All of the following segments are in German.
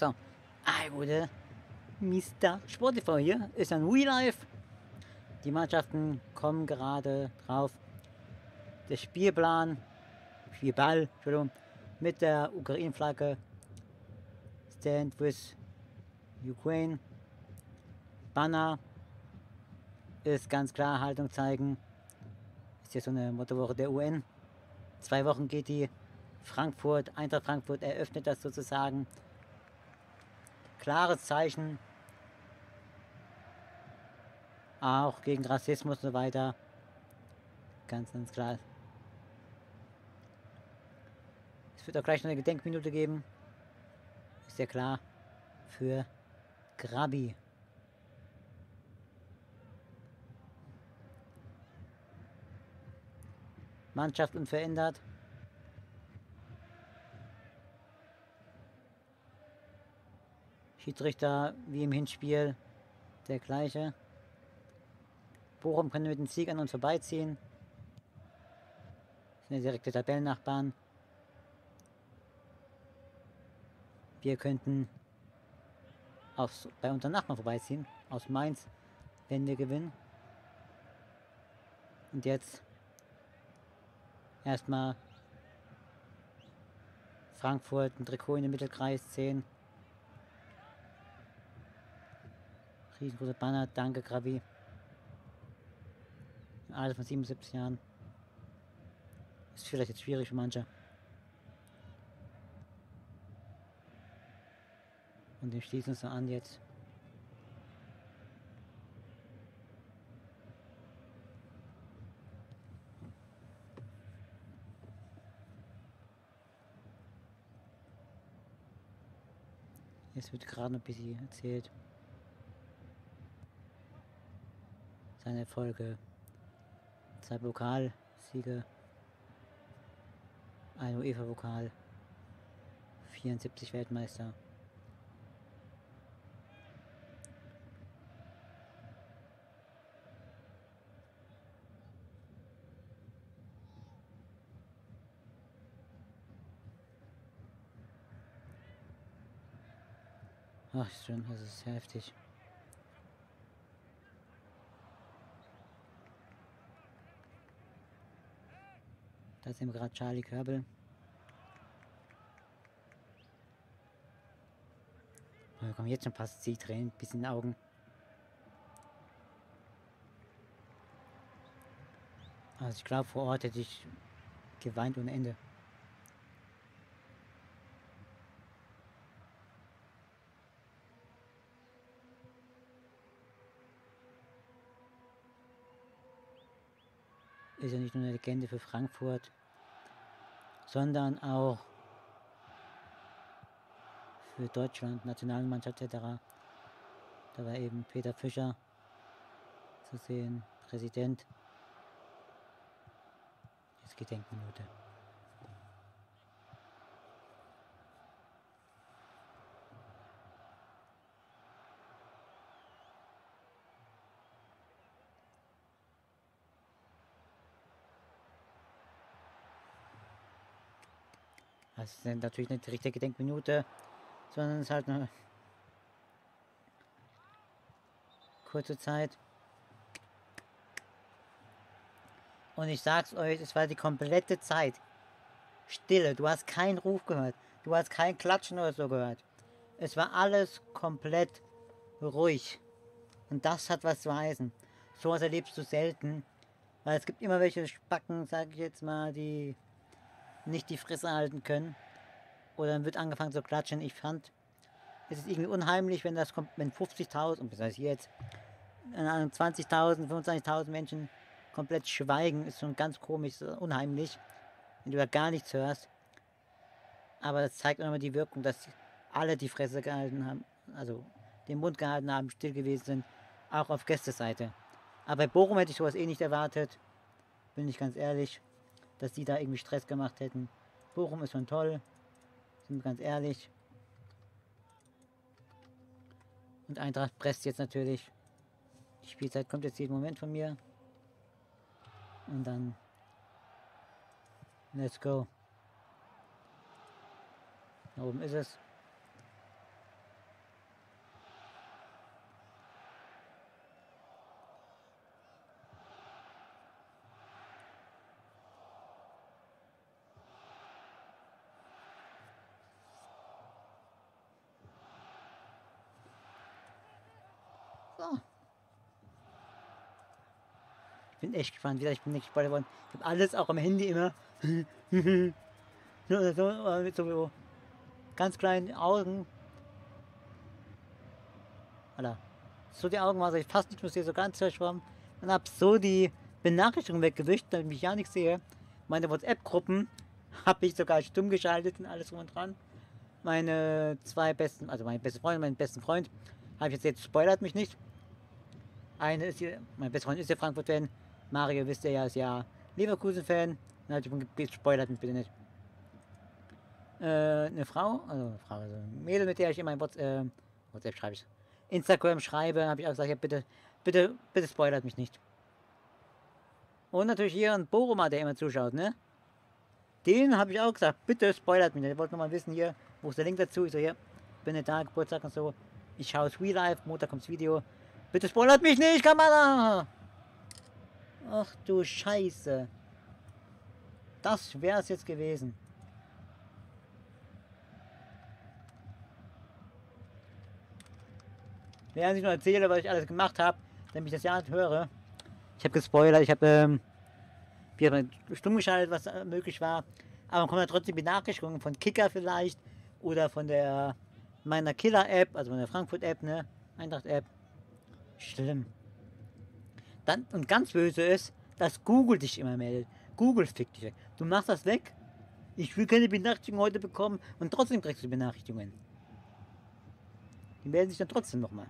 So, ah, gute Mr. Sportv hier ist ein Real Life. Die Mannschaften kommen gerade drauf. Der Spielplan, Spielball, Entschuldigung, mit der Ukraine-Flagge Stand with Ukraine. Banner ist ganz klar Haltung zeigen. Ist ja so eine Mottowoche der UN. Zwei Wochen geht die. Frankfurt, Eintracht Frankfurt eröffnet das sozusagen. Klares Zeichen. Auch gegen Rassismus und so weiter. Ganz, ganz klar. Es wird auch gleich noch eine Gedenkminute geben. Ist ja klar. Für Grabi. Mannschaft unverändert. Schiedsrichter wie im Hinspiel der gleiche. Bochum kann mit dem Sieg an uns vorbeiziehen. Das Sind ja direkte Tabellennachbarn. Wir könnten aus, bei unseren Nachbarn vorbeiziehen, aus Mainz, wenn wir gewinnen. Und jetzt erstmal Frankfurt ein Trikot in den Mittelkreis 10. Riesengroße Banner, danke Gravi. Im Alter von 77 Jahren. Ist vielleicht jetzt schwierig für manche. Und wir schließen uns an jetzt. Jetzt wird gerade noch ein bisschen erzählt. Seine Erfolge. Zwei Pokalsiege. Ein UEFA-Pokal. 74 Weltmeister. Ach, stimmt, das ist heftig. Da wir gerade Charlie Körbel. Oh, da kommen jetzt schon fast die Tränen bis in den Augen. Also ich glaube, vor Ort hätte ich geweint ohne Ende. Ist ja nicht nur eine Legende für Frankfurt, sondern auch für Deutschland, Nationalmannschaft etc. Da war eben Peter Fischer zu sehen, Präsident. Jetzt Gedenkminute. Das ist natürlich nicht die richtige Gedenkminute, sondern es ist halt eine kurze Zeit. Und ich sag's euch, es war die komplette Zeit Stille. Du hast keinen Ruf gehört. Du hast kein Klatschen oder so gehört. Es war alles komplett ruhig. Und das hat was zu heißen. So was erlebst du selten. Weil es gibt immer welche Spacken, sag ich jetzt mal, die nicht die Fresse halten können. Oder dann wird angefangen zu klatschen. Ich fand, es ist irgendwie unheimlich, wenn das kommt, wenn 50.000, und heißt jetzt, 20.000, 25.000 Menschen komplett schweigen, ist schon ganz komisch, unheimlich, wenn du da gar nichts hörst. Aber das zeigt auch nochmal die Wirkung, dass alle die Fresse gehalten haben, also den Mund gehalten haben, still gewesen sind, auch auf Gästeseite. Aber bei Bochum hätte ich sowas eh nicht erwartet, bin ich ganz ehrlich dass die da irgendwie Stress gemacht hätten. Bochum ist schon toll, sind wir ganz ehrlich. Und Eintracht presst jetzt natürlich. Die Spielzeit kommt jetzt jeden Moment von mir. Und dann let's go. Da oben ist es. So. Ich bin echt gespannt, wieder. Ich bin nicht gespannt worden. Ich habe alles auch am Handy immer. so, so, so ganz kleinen Augen. Alter. So die Augen war ich fast nicht mehr sehe, so ganz verschwommen. Dann hab so die Benachrichtigung weggewischt, damit ich mich ja nicht sehe. Meine WhatsApp-Gruppen habe ich sogar stumm geschaltet und alles drum und dran. Meine zwei besten, also meine beste Freundin, meinen besten Freund, habe ich jetzt, jetzt spoilert mich nicht. Eine ist hier, mein bester Freund ist ja Frankfurt-Fan. Mario, wisst ihr ja, ist ja Leverkusen-Fan. Dann habe ich spoilert mich bitte nicht. Äh, eine Frau, also eine Frau, also ein Mädel, mit der ich immer in WhatsApp, äh, WhatsApp schreibe ich, Instagram schreibe, habe ich auch gesagt, ja, bitte, bitte, bitte spoilert mich nicht. Und natürlich hier ein Boroma, der immer zuschaut, ne? Den habe ich auch gesagt, bitte spoilert mich nicht. Ich wollte nochmal wissen hier, wo ist der Link dazu? Ich so, hier, bin nicht da, Geburtstag und so. Ich schaue es Real Life, Montag kommt das Video. Bitte spoilert mich nicht, Kamera! Ach du Scheiße. Das wäre es jetzt gewesen. Während ich nur erzähle, was ich alles gemacht habe, damit ich das ja höre. Ich habe gespoilert, ich habe ähm, wir stumm geschaltet, was äh, möglich war. Aber man kommt ja trotzdem Benachrichtigungen von Kicker vielleicht oder von der meiner Killer-App, also von der Frankfurt-App, ne? Eintracht-App. Schlimm. Dann, und ganz böse ist, dass Google dich immer meldet. Google fickt dich. Du machst das weg. Ich will keine Benachrichtigung heute bekommen und trotzdem kriegst du Benachrichtigungen. Die melden sich dann trotzdem nochmal.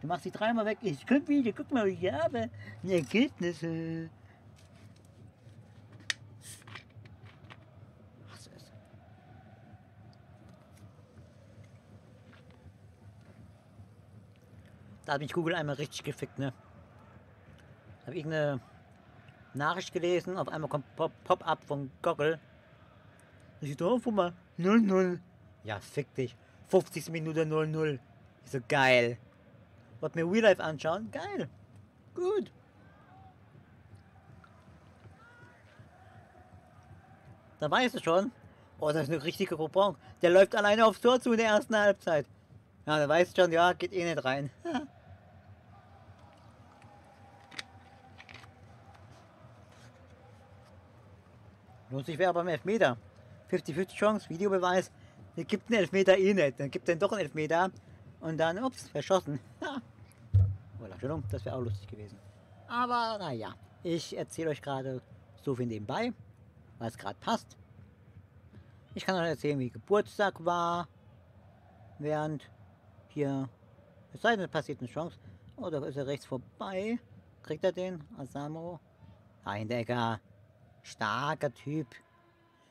Du machst sie dreimal weg. Ich guck wieder, guck mal, ich habe Ergebnisse. Was ist? Da hat mich Google einmal richtig gefickt, ne? Habe ich eine Nachricht gelesen, auf einmal kommt Pop-up von Google. Ich so, oh, mal, 00. Ja, fick dich. 50 Minute 00. Ich so, geil. Wollt mir Real Life anschauen? Geil. Gut. Da weißt du schon. Oh, das ist eine richtige Coupon. Der läuft alleine aufs Tor zu in der ersten Halbzeit. Ja, da weißt du schon, ja, geht eh nicht rein. Lustig wäre aber im Elfmeter. 50-50 Chance, Videobeweis. Der gibt einen Elfmeter eh nicht. Dann gibt er doch einen Elfmeter. Und dann, ups, verschossen. Voilà, Entschuldigung, das wäre auch lustig gewesen. Aber naja, ich erzähle euch gerade so viel nebenbei, weil es gerade passt. Ich kann euch erzählen, wie Geburtstag war, während hier, es sei denn, passiert eine Chance. Oh, da ist er rechts vorbei. Kriegt er den? Asamo. Heindegger. Starker Typ.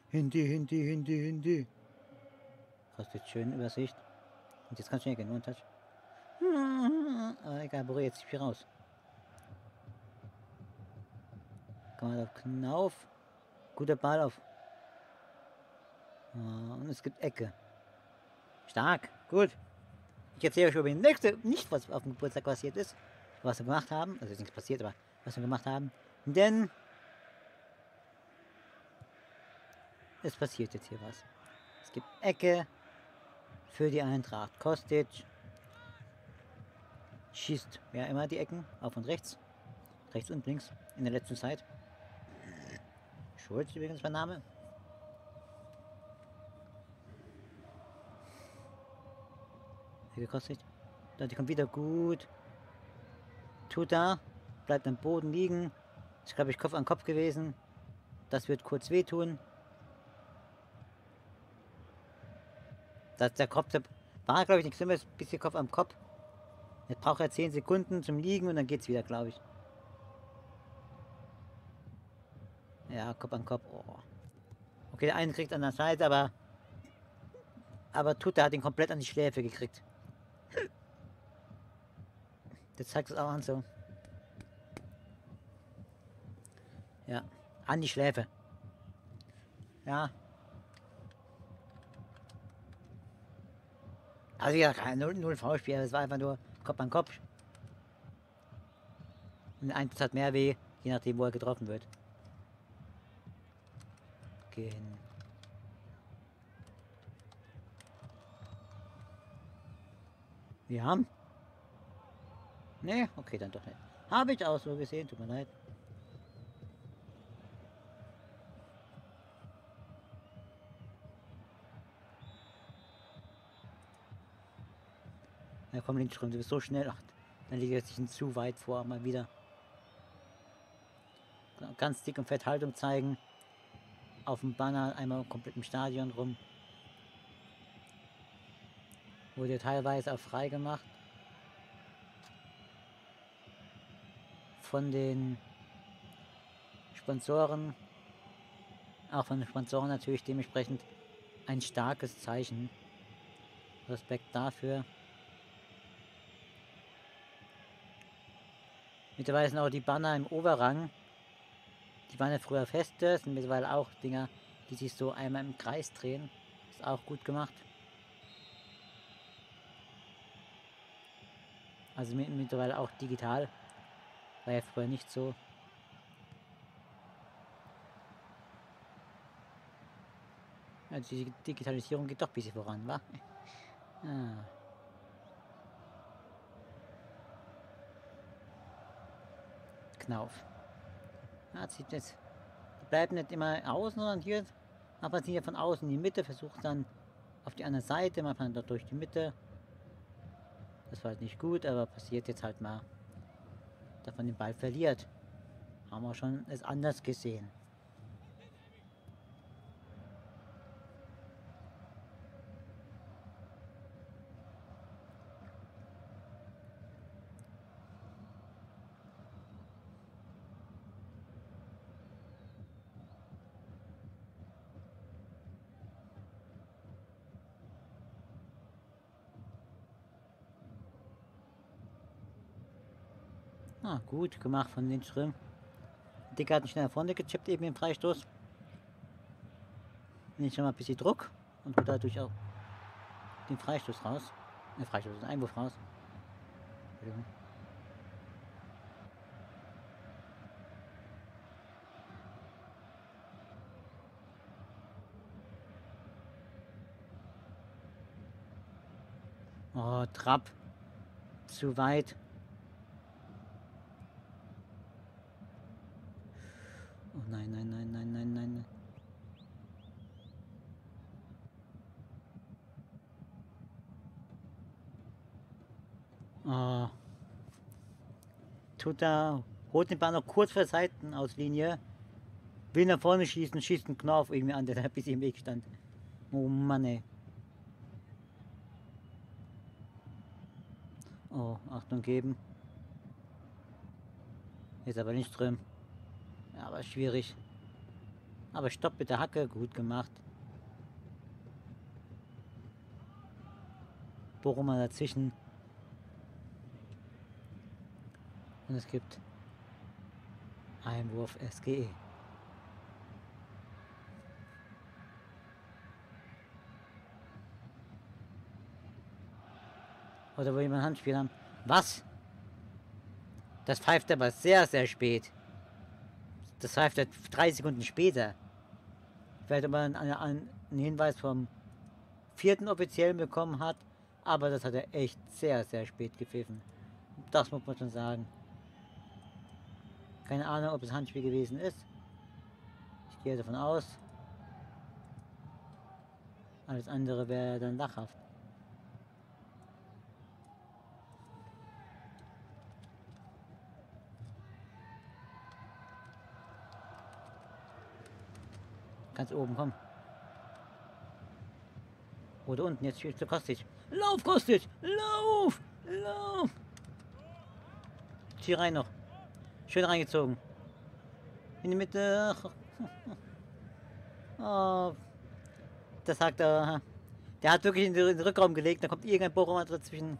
Hindi, Hindi, Hindi, Hindi. Kostet schön Übersicht. Und jetzt kann ich schnell gehen, Touch. Aber egal, berühre jetzt nicht viel raus. Kann man auf Knauf. Guter Ball auf. Und es gibt Ecke. Stark, gut. Ich erzähle euch über den nächsten, nicht was auf dem Geburtstag passiert ist, was wir gemacht haben, also ist nichts passiert, aber was wir gemacht haben, denn es passiert jetzt hier was. Es gibt Ecke für die Eintracht. Kostic schießt ja immer die Ecken, auf und rechts, rechts und links in der letzten Zeit. Schulz übrigens mein Name. gekostet. Da, die kommt wieder gut. Tut da. Bleibt am Boden liegen. Ist, glaube ich, Kopf an Kopf gewesen. Das wird kurz wehtun. Das der Kopf, der war, glaube ich, nichts Schlimmes. Bisschen Kopf am Kopf. Jetzt braucht er 10 Sekunden zum Liegen und dann geht's wieder, glaube ich. Ja, Kopf an Kopf. Oh. Okay, der eine kriegt an der Seite, aber aber Tuta hat ihn komplett an die Schläfe gekriegt. Der zeigt es auch an so. Ja, an die Schläfe. Ja. Also ja, kein null, null V-Spiel, es war einfach nur Kopf an Kopf. Und eins hat mehr weh, je nachdem wo er getroffen wird. Gehen. Wir haben Nee, okay, dann doch nicht. Habe ich auch so gesehen, tut mir leid. Ja komm, Lindström, du bist so schnell. Ach, dann liegt er sich zu weit vor, mal wieder. Ganz dick und fett Haltung zeigen. Auf dem Banner einmal komplett im Stadion rum. Wurde teilweise auch frei gemacht. Von den Sponsoren. Auch von den Sponsoren natürlich dementsprechend ein starkes Zeichen. Respekt dafür. Mittlerweile sind auch die Banner im Oberrang. Die waren ja früher feste, sind mittlerweile auch Dinger, die sich so einmal im Kreis drehen. Ist auch gut gemacht. Also mittlerweile auch digital. War ja früher nicht so. Also die Digitalisierung geht doch ein bisschen voran, wa? Ah. Knauf. Ja, sieht jetzt. Die bleiben nicht immer außen orientiert, aber sind ja von außen in die Mitte, versucht dann auf die andere Seite, man kann dort durch die Mitte. Das war halt nicht gut, aber passiert jetzt halt mal, dass man den Ball verliert. Haben wir schon es anders gesehen. Gut gemacht von den Ström. Dicker hat ihn schnell nach vorne gechippt, eben im Freistoß. Schon mal ein bisschen Druck und holt dadurch auch den Freistoß raus. Der Freistoß, den Einwurf raus. Oh, Trapp. Zu weit. Nein, nein, nein, nein, nein, nein, nein. Oh. Tut da, holt den Ball noch kurz vor Seiten aus Linie. Will nach vorne schießen, schießt einen Knauf irgendwie an, der da bis im Weg stand. Oh Mann ey. Oh, Achtung geben. Ist aber nicht drin. Ja, aber schwierig. Aber Stopp mit der Hacke, gut gemacht. Bochum dazwischen. Und es gibt Einwurf SGE. Oder wo jemand Handspiel haben. Was? Das pfeift aber sehr, sehr spät. Das heißt, drei Sekunden später. Vielleicht aber einen, einen Hinweis vom vierten Offiziellen bekommen hat. Aber das hat er echt sehr, sehr spät gepfiffen. Das muss man schon sagen. Keine Ahnung, ob es Handspiel gewesen ist. Ich gehe davon aus. Alles andere wäre dann lachhaft. Ganz oben, komm. Oder unten, jetzt spielst du Kostic. Lauf, Kostic! Lauf! Lauf! Hier rein noch. Schön reingezogen. In die Mitte. Oh. Das sagt er. Der hat wirklich in den Rückraum gelegt. Da kommt irgendein Bochum dazwischen.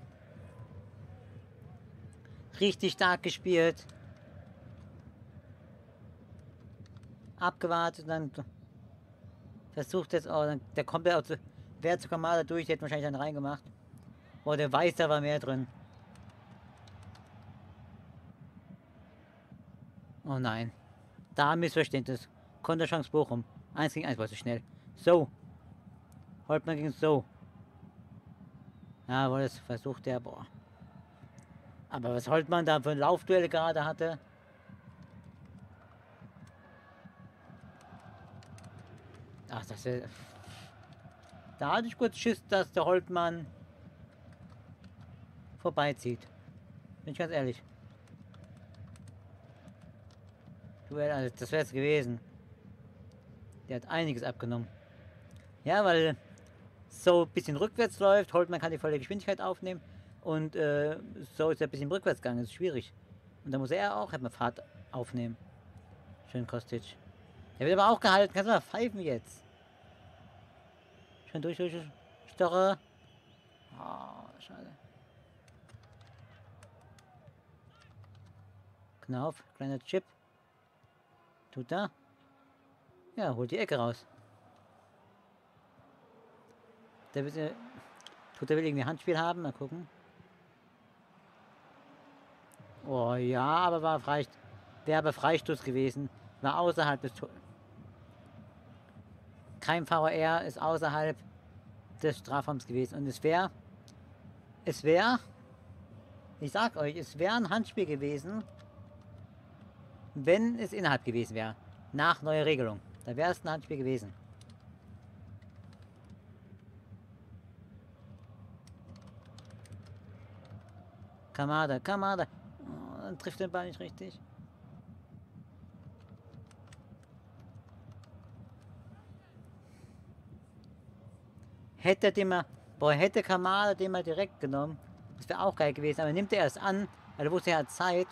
Richtig stark gespielt. Abgewartet, dann versucht jetzt auch, der kommt ja auch zu, wer zu Kamada durch, der hat wahrscheinlich dann reingemacht. Boah, der weiß, da war mehr drin. Oh nein. Da Missverständnis. Konterchance Bochum. 1 gegen 1 war zu schnell. So. Holtmann gegen so. Ja, wo das versucht der, boah. Aber was Holtmann da für ein Laufduell gerade hatte. Ach, das ist... Da hatte ich kurz Schiss, dass der Holtmann vorbeizieht. Bin ich ganz ehrlich. Duell, also das wäre es gewesen. Der hat einiges abgenommen. Ja, weil so ein bisschen rückwärts läuft, Holtmann kann die volle Geschwindigkeit aufnehmen und äh, so ist er ein bisschen rückwärts gegangen, das ist schwierig. Und da muss er auch mal Fahrt aufnehmen. Schön Kostic. Der wird aber auch gehalten, kannst du mal pfeifen jetzt. Schön durch, durch, Stoche. Oh, schade. Knauf, kleiner Chip. Tut da. Ja, holt die Ecke raus. Der will, äh, tut er will irgendwie Handspiel haben, mal gucken. Oh ja, aber war Freist wäre aber Freistoß gewesen. War außerhalb des Tor Kein VR ist außerhalb des Strafraums gewesen. Und es wäre, es wäre, ich sag euch, es wäre ein Handspiel gewesen, wenn es innerhalb gewesen wäre. Nach neuer Regelung. Da wäre es ein Handspiel gewesen. Kamada, Kamada. Oh, dann trifft den Ball nicht richtig. Hätte den mal, boah, hätte Kamada den mal direkt genommen, das wäre auch geil gewesen, aber nimmt er erst an, weil er wusste, er hat Zeit.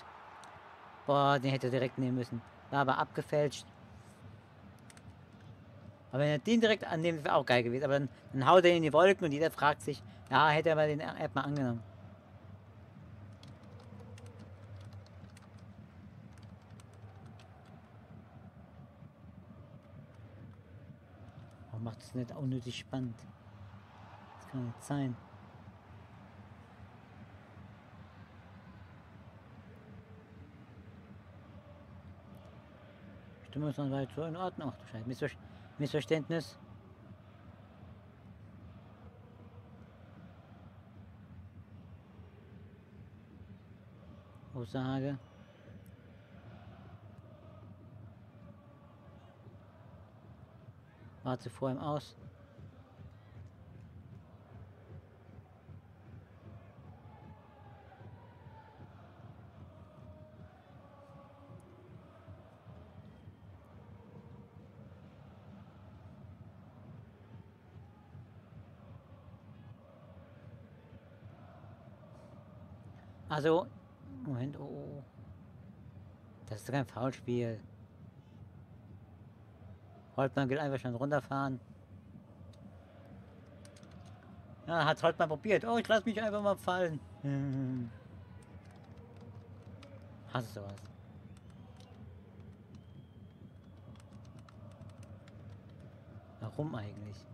Boah, den hätte er direkt nehmen müssen. War aber abgefälscht. Aber wenn er den direkt annimmt, wäre auch geil gewesen. Aber dann, dann haut er in die Wolken und jeder fragt sich, ja, hätte er mal den App mal angenommen. Macht es nicht unnötig spannend? Kann nicht sein. Stimmungsanwalt so in Ordnung. Ach du Scheiße. Missver Missverständnis. Aussage. Warte vor ihm aus. Also, Moment, oh, oh. Das ist kein Foulspiel. Holtmann will einfach schon runterfahren. Ja, hat Holtmann probiert. Oh, ich lasse mich einfach mal fallen. Hm. Hasse sowas. Warum eigentlich?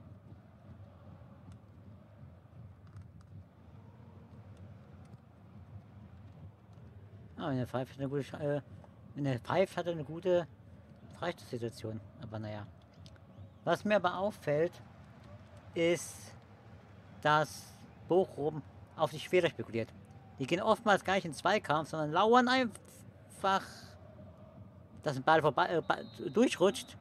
Ah, wenn der Pfeift eine gute, äh, wenn der Pfeift hatte eine gute Freistoßsituation. Aber naja. Was mir aber auffällt, ist, dass Bochum auf die Schwere spekuliert. Die gehen oftmals gar nicht in Zweikampf, sondern lauern einfach, dass ein Ball vorbei, äh, durchrutscht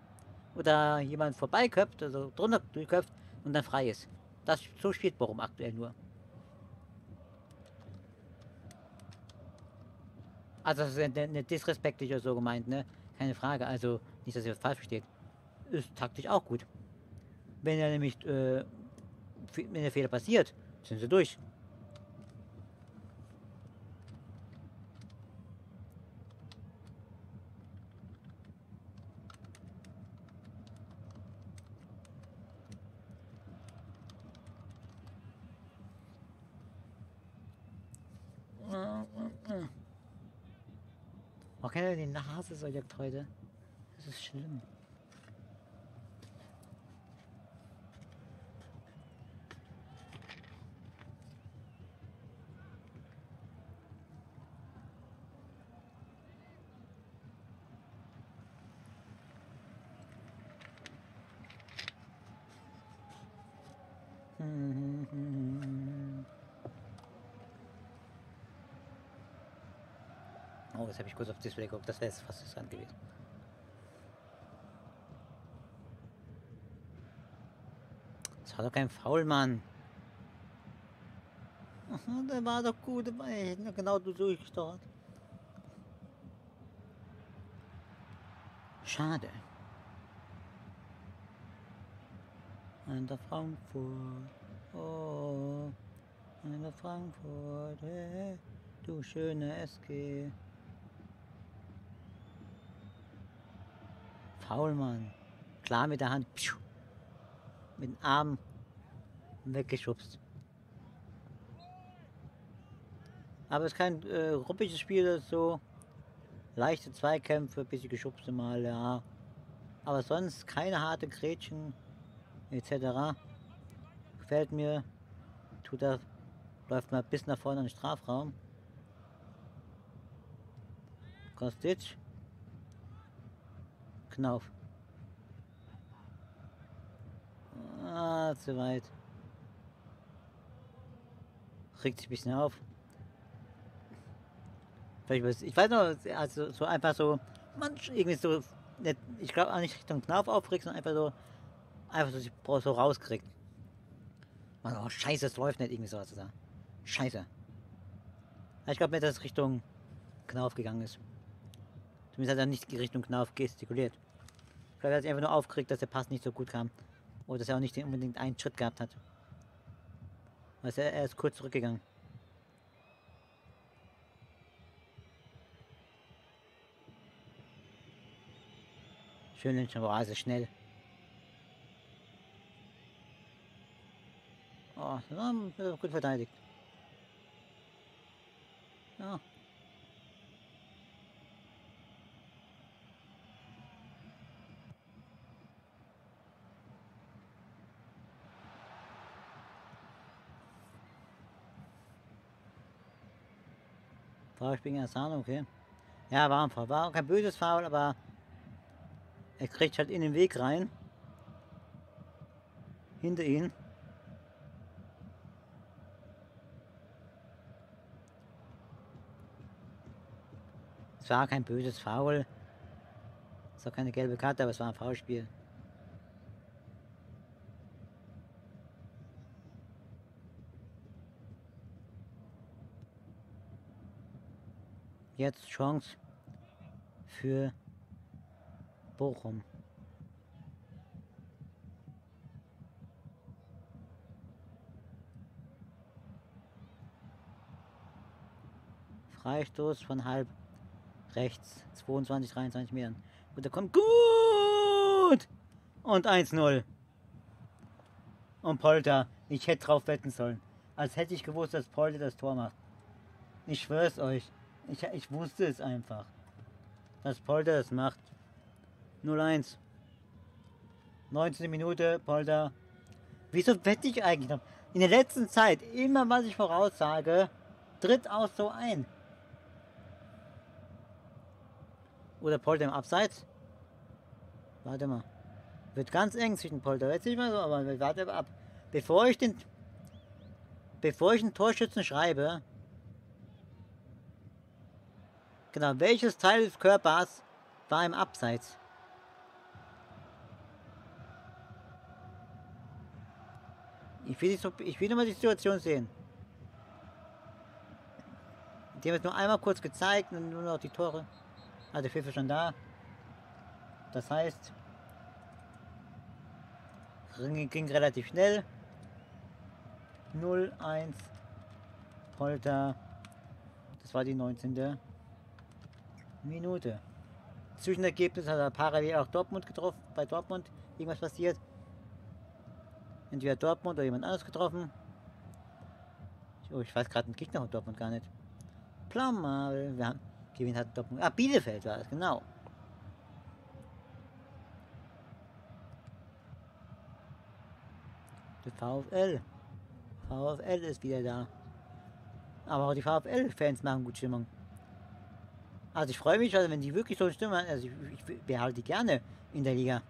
oder jemand vorbeiköpft, also drunter durchköpft und dann frei ist. Das so spielt Bochum aktuell nur. Also das ist nicht disrespektlich oder so gemeint, ne? Keine Frage. Also nicht, dass ihr das falsch versteht. Ist taktisch auch gut. Wenn er nämlich, äh, wenn der Fehler passiert, sind sie durch. Okay, die Nase so juckt heute. Das ist schlimm. Kurz auf Display geguckt. Das wäre jetzt fast interessant gewesen. Das war doch kein Faul, Mann. Der war doch gut, der war genau durchgesteuert. Schade. Eine Frankfurt. Oh. Eine Frankfurt. Hey, du schöne SG. Faulmann. Klar mit der Hand. Mit dem Arm weggeschubst. Aber es ist kein äh, ruppiges Spiel oder so. Leichte Zweikämpfe, bisschen geschubste Mal, ja. Aber sonst keine harte Gretchen etc. Gefällt mir. Tut er, läuft mal bis nach vorne in den Strafraum. Kostic. Knauf. Ah, zu weit. Regt sich ein bisschen auf. Ich weiß noch, also so einfach so, man irgendwie so, nicht, ich glaube auch nicht Richtung Knauf aufregt, sondern einfach so, einfach so, so rauskriegt. Man, oh scheiße, es läuft nicht irgendwie so was da. Scheiße. Ich glaube nicht, dass es Richtung Knauf gegangen ist. Zumindest hat er nicht Richtung Knauf gestikuliert. Ich glaube, er hat sich einfach nur aufgeregt, dass der Pass nicht so gut kam. Oder dass er auch nicht unbedingt einen Schritt gehabt hat. Also er, ist kurz zurückgegangen. Schön Lynchonweise, schnell. Oh, gut verteidigt. Ja. Foul gegen Asano, okay. Ja, war ein Foul. War auch kein böses Foul, aber er kriegt halt in den Weg rein. Hinter ihn. Es war kein böses Foul. Es war keine gelbe Karte, aber es war ein Foulspiel. Jetzt Chance für Bochum. Freistoß von halb rechts, 22, 23 Metern. Und der kommt gut! Und 1-0. Und Polter, ich hätte drauf wetten sollen. Als hätte ich gewusst, dass Polter das Tor macht. Ich schwör's euch. Ich, ich wusste es einfach. Dass Polter das macht. 0-1. 19. Minute, Polter. Wieso wette ich eigentlich noch? In der letzten Zeit, immer was ich voraussage, tritt auch so ein. Oder Polter im Abseits? Warte mal. Wird ganz eng zwischen Polter. Jetzt nicht mal so, aber warte ab. Bevor ich den. Bevor ich den Torschützen schreibe. Genau, welches Teil des Körpers war im Abseits? Ich will, so, ich will nur mal die Situation sehen. Die haben es nur einmal kurz gezeigt und nur noch die Tore. Also der Pfiff ist schon da. Das heißt, ging, ging relativ schnell. 0, 1, Polter. Das war die 19. Minute. Zwischenergebnis hat er parallel auch Dortmund getroffen. Bei Dortmund irgendwas passiert entweder Dortmund oder jemand anderes getroffen. Oh, ich weiß gerade den Gegner von Dortmund gar nicht. Plammer, wir haben gewinnt hat Dortmund. Ah, Bielefeld war es, genau. Der VfL. VfL ist wieder da. Aber auch die VfL-Fans machen gut Stimmung. Also ich freue mich, also wenn die wirklich so eine Stimme haben, also ich, ich behalte die gerne in der Liga.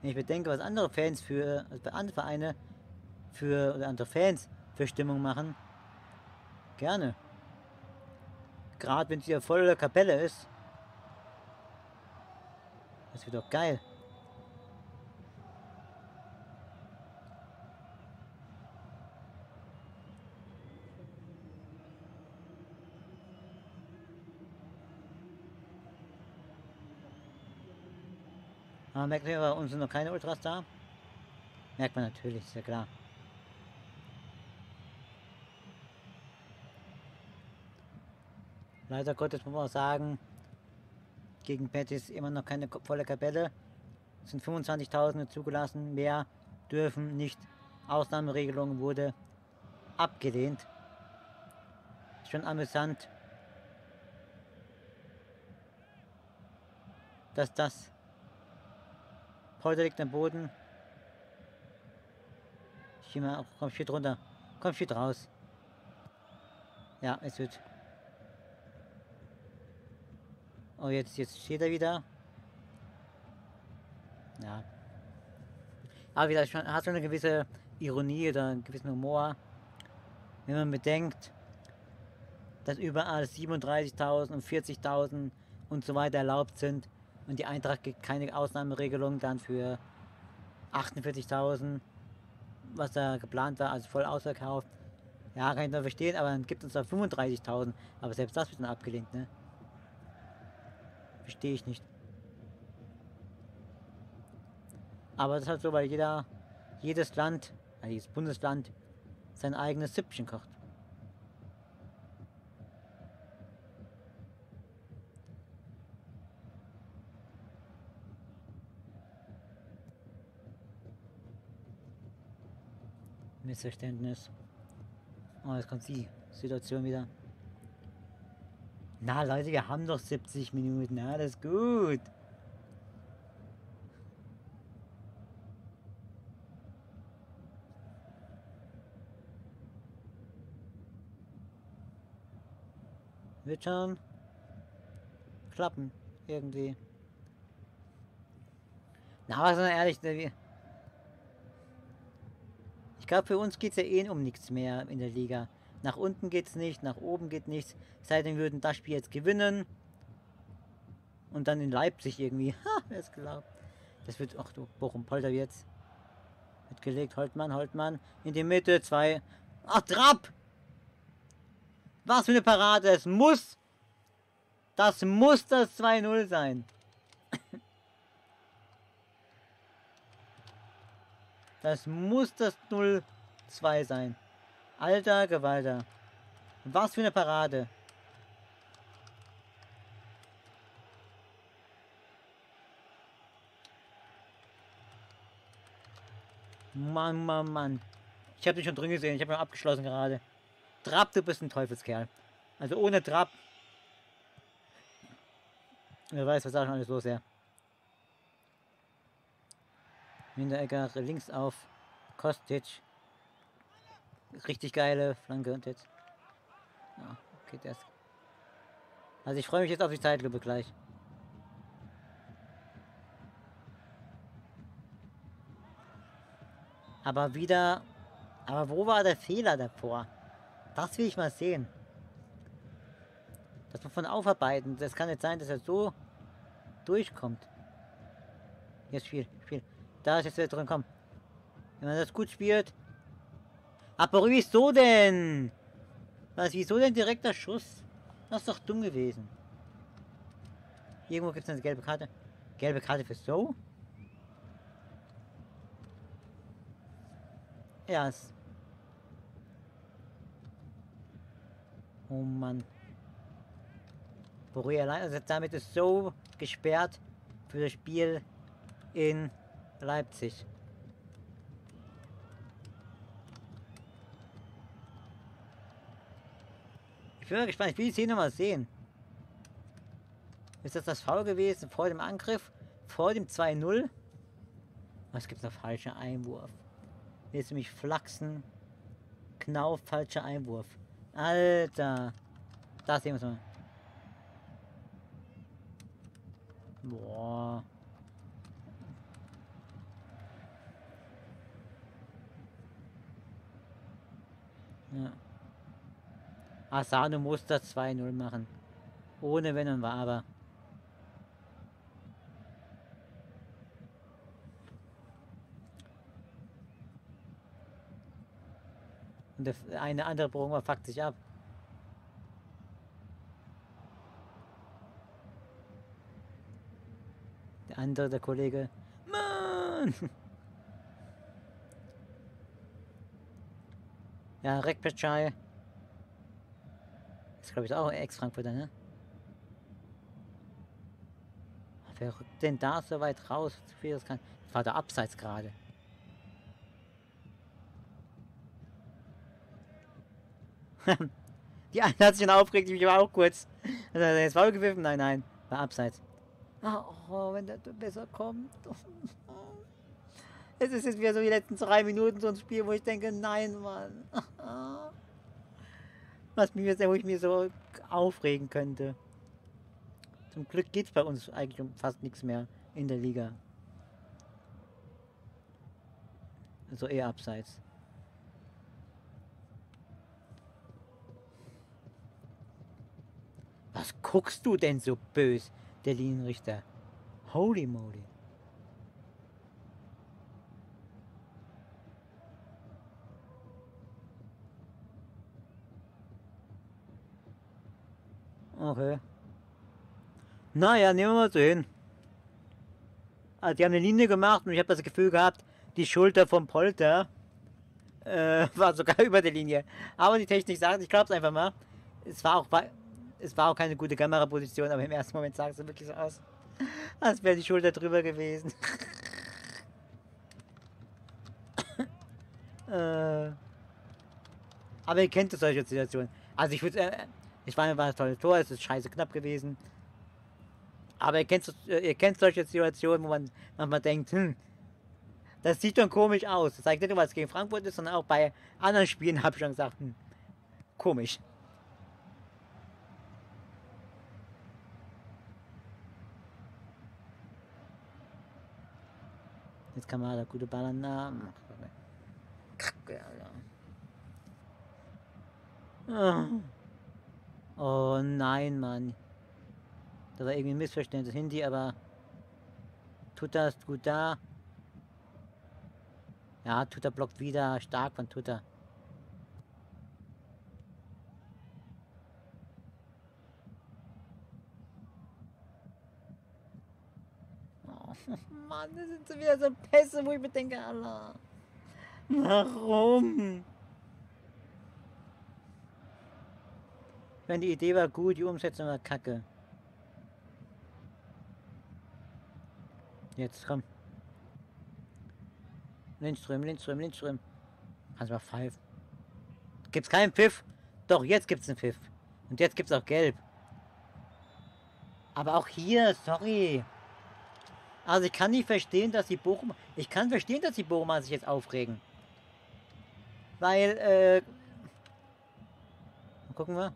Wenn ich bedenke, was andere Fans für, also andere Vereine für, oder andere Fans für Stimmung machen, gerne. Gerade wenn es hier volle Kapelle ist. Das wird doch geil. Merkt ihr, bei uns sind noch keine Ultras da? Merkt man natürlich, ist ja klar. Leider Gottes muss man sagen, gegen Betis immer noch keine volle Kapelle. Es sind 25.000 zugelassen, mehr dürfen nicht. Ausnahmeregelung wurde abgelehnt. Schon amüsant, dass das Polter liegt am Boden. Ich mal, komm, steht runter. Komm, steht raus. Ja, es wird. Oh, jetzt, jetzt steht er wieder. Ja. Aber wieder, schon, hat schon eine gewisse Ironie oder einen gewissen Humor. Wenn man bedenkt, dass überall 37.000 und 40.000 und so weiter erlaubt sind und die Eintracht gibt keine Ausnahmeregelung dann für 48.000, was da geplant war, also voll ausverkauft. Ja, kann ich noch verstehen, aber dann gibt es da 35.000. Aber selbst das wird dann abgelehnt, ne? Verstehe ich nicht. Aber das ist halt so, weil jeder, jedes Land, also jedes Bundesland sein eigenes Süppchen kocht. Missverständnis. Oh, jetzt kommt die Situation wieder. Na Leute, wir haben doch 70 Minuten, alles gut. Wird schon klappen, irgendwie. Na, aber so ehrlich, ich glaube, für uns geht es ja eh um nichts mehr in der Liga. Nach unten geht es nicht, nach oben geht nichts. Sei denn, wir würden das Spiel jetzt gewinnen. Und dann in Leipzig irgendwie. Ha, wer es glaubt. Das wird, ach du, Bochum, Polter jetzt. Wird gelegt, Holtmann, Holtmann. In die Mitte, zwei. Ach, Trapp! Was für eine Parade. Es muss. Das muss das 2-0 sein. Das muss das 0-2 sein. Alter Gewalter. Was für eine Parade. Mann, Mann, Mann. Ich habe dich schon drin gesehen. Ich habe ihn abgeschlossen gerade. Trapp, du bist ein Teufelskerl. Also ohne Trapp. Wer weiß, was da schon alles los ist. Hinteregger links auf Kostic. Richtig geile Flanke und jetzt. Ja, der ist. Also ich freue mich jetzt auf die Zeitlupe gleich. Aber wieder. Aber wo war der Fehler davor? Das will ich mal sehen. Das muss man aufarbeiten. Das kann nicht sein, dass er so durchkommt. Jetzt Spiel. Da ist jetzt wieder drin, komm. Wenn man das gut spielt. Aber wieso denn? Was, wieso denn direkter Schuss? Das ist doch dumm gewesen. Irgendwo gibt es eine gelbe Karte. Gelbe Karte für So? Ja, es. Oh Mann. Borussia allein, also damit ist so gesperrt für das Spiel in Leipzig. Ich bin mal gespannt, ich will die Szene mal sehen. Ist das das Foul gewesen vor dem Angriff? Vor dem 2-0? Was gibt's da falscher Einwurf? Jetzt nämlich flachsen. Knauf, falscher Einwurf. Alter. Da sehen wir es mal. Boah. Ja. Asano muss das 2-0 machen. Ohne Wenn und Aber. Und eine andere Bohrer fuckt sich ab. Der andere, der Kollege. Mann! Ja, Rekpetschei. Das glaube ich auch Ex-Frankfurter, ne? Wer rückt denn da so weit raus? Zu viel das kann. Das war der Abseits gerade. die eine hat sich dann aufgeregt, ich war auch kurz. Also, jetzt war gewiffen? Nein, nein. War Abseits. Ah, oh, wenn der besser kommt. Es ist jetzt wieder so die letzten drei Minuten so ein Spiel, wo ich denke, nein, Mann. Was mir, wo ich mir so aufregen könnte. Zum Glück geht es bei uns eigentlich um fast nichts mehr in der Liga. Also eher abseits. Was guckst du denn so bös, der Linienrichter? Holy moly. Okay. Naja, nehmen wir mal so hin. Also die haben eine Linie gemacht und ich habe das Gefühl gehabt, die Schulter vom Polter äh, war sogar über der Linie. Aber die Technik sagt, ich glaube es einfach mal. Es war auch es war auch keine gute Kameraposition, aber im ersten Moment sah es wirklich so aus, als wäre die Schulter drüber gewesen. äh, aber ihr kennt solche Situationen. Also ich würde, äh, ich war war ein tolles Tor, es ist scheiße knapp gewesen. Aber ihr kennt, ihr kennt solche Situationen, wo man manchmal denkt, hm, das sieht doch komisch aus. Das zeigt nicht nur, was gegen Frankfurt ist, sondern auch bei anderen Spielen habe ich schon gesagt, hm, komisch. Jetzt kann man da gute Ballern haben. Kacke, Alter. Oh nein, Mann. Da war irgendwie ein Missverständnis. Hindi, aber tut das gut da. Ja, Tuta blockt wieder stark von Tuta. Mann, das sind so wieder so Pässe, wo ich mir denke, Allah. Warum? Wenn die Idee war gut, die Umsetzung war kacke. Jetzt komm. Lindström, Lindström, Lindström. Kannst mal pfeifen. Gibt's keinen Pfiff? Doch, jetzt gibt's einen Pfiff. Und jetzt gibt's auch Gelb. Aber auch hier, sorry. Also ich kann nicht verstehen, dass die Bochum... Ich kann verstehen, dass die Bochumer sich jetzt aufregen. Weil, äh... Gucken wir.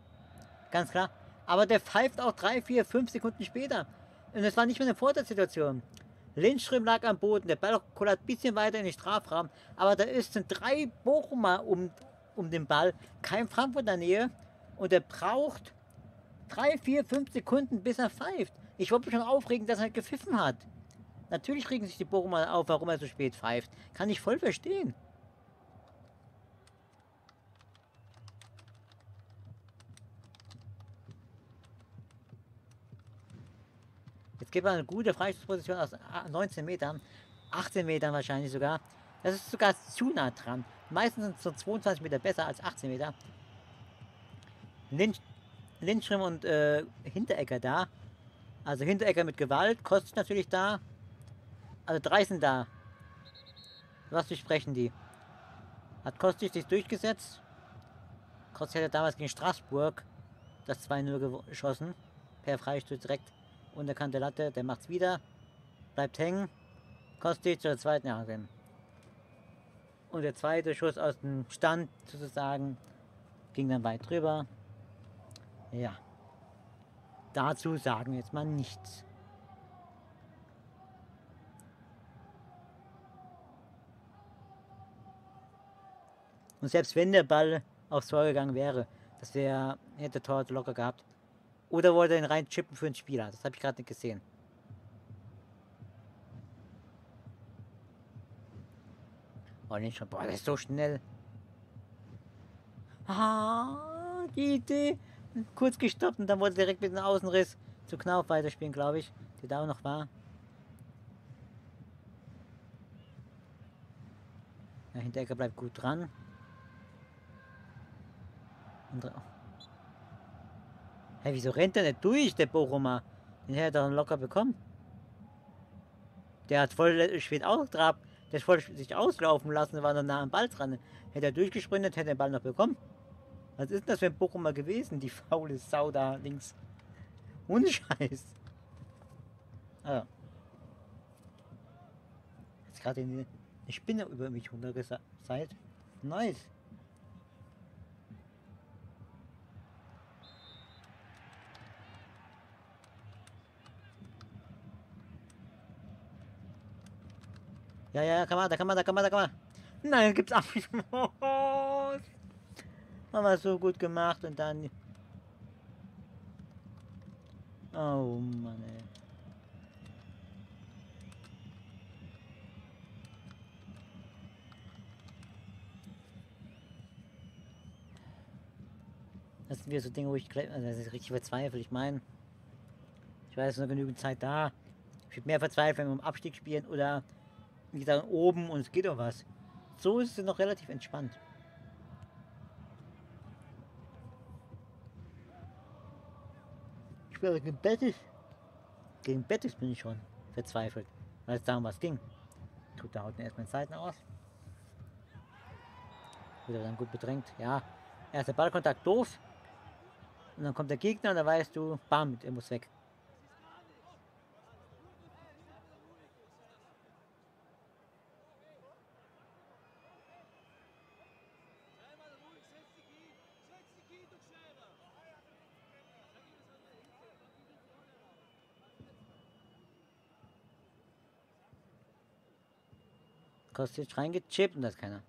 Ganz klar. Aber der pfeift auch 3, 4, 5 Sekunden später. Und es war nicht mehr eine Vorteilsituation. Lindström lag am Boden, der Ball kullert ein bisschen weiter in den Strafraum, aber da ist sind drei Bochumer um, um den Ball, kein Frankfurt in der Nähe und er braucht 3, 4, 5 Sekunden, bis er pfeift. Ich wollte mich schon aufregen, dass er gepfiffen hat. Natürlich regen sich die Bochumer auf, warum er so spät pfeift. Kann ich voll verstehen. Jetzt gibt eine gute Freistoßposition aus 19 Metern, 18 Metern wahrscheinlich sogar. Das ist sogar zu nah dran. Meistens sind es so 22 Meter besser als 18 Meter. Lynch, Lindström und äh, Hinterecker da. Also Hinterecker mit Gewalt, kostet natürlich da. Also drei sind da. Was besprechen die? Hat Kostic sich durchgesetzt? Kostic hat damals gegen Straßburg das 2-0 geschossen. Per Freistoß direkt unterkante Latte. Der macht's wieder. Bleibt hängen. Kostic zur zweiten Jahre. Und der zweite Schuss aus dem Stand sozusagen ging dann weit drüber. Ja. Dazu sagen wir jetzt mal nichts. Und selbst wenn der Ball aufs Tor gegangen wäre, das wäre, hätte Tor locker gehabt. Oder wollte er ihn rein chippen für einen Spieler? Das habe ich gerade nicht gesehen. Oh, nicht schon. Boah, der ist so schnell. Ah, die Idee. Kurz gestoppt und dann wollte direkt mit dem Außenriss zu Knauf weiterspielen, glaube ich. Der da auch noch war. Ja, Hinteregger bleibt gut dran. Und, Hä, hey, wieso rennt er nicht durch, der Bochumer? Den hätte er doch locker bekommen. Der hat voll spät ausgetrabt. Der ist voll sich auslaufen lassen, war noch nah am Ball dran. Hätte er durchgesprintet, hätte er den Ball noch bekommen. Was ist denn das für ein Bochumer gewesen, die faule Sau da links? Ohne Scheiß. Also. Jetzt gerade eine Spinne über mich runtergeseilt. Nice. Ja, ja, man, da kann man, da kann man, da kann man. Nein, gibt's auch nicht. Wir so gut gemacht und dann. Oh Mann, ey. Das sind wieder so Dinge, wo ich also das ist richtig verzweifelt. Ich meine, ich weiß noch genügend Zeit da. Ich würde mehr verzweifeln, im Abstieg spielen oder wie gesagt oben und es geht doch was. So ist es noch relativ entspannt. Ich wäre gegen Betis. Gegen Betis bin ich schon verzweifelt, weil es darum was ging. Tut da heute erstmal Seiten aus. Wird dann gut bedrängt. Ja, erster Ballkontakt doof. Und dann kommt der Gegner und da weißt du, bam, der muss weg. Jetzt reingechippt und das keiner.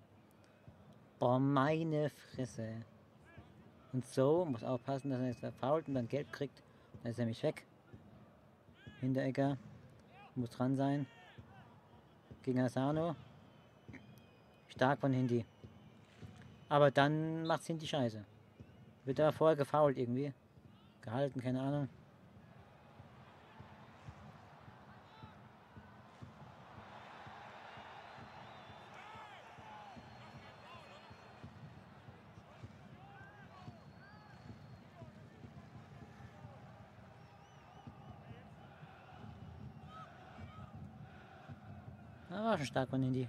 Boah, meine Fresse. Und so, muss aufpassen, dass er jetzt verfault und dann gelb kriegt. Dann ist er mich weg. Hinteregger. Muss dran sein. Gegen Asano. Stark von Hindi. Aber dann macht Hindi scheiße. Wird er vorher gefault irgendwie. Gehalten, keine Ahnung. Stark von Indy.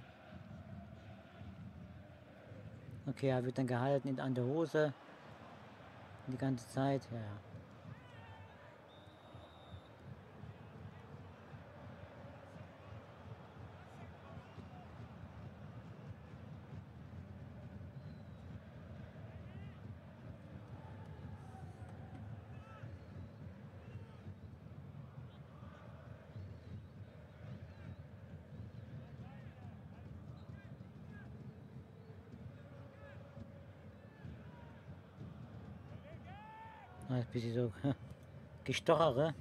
Okay, er wird dann gehalten an der Hose. Die ganze Zeit, ja. Ein bisschen so gestochere.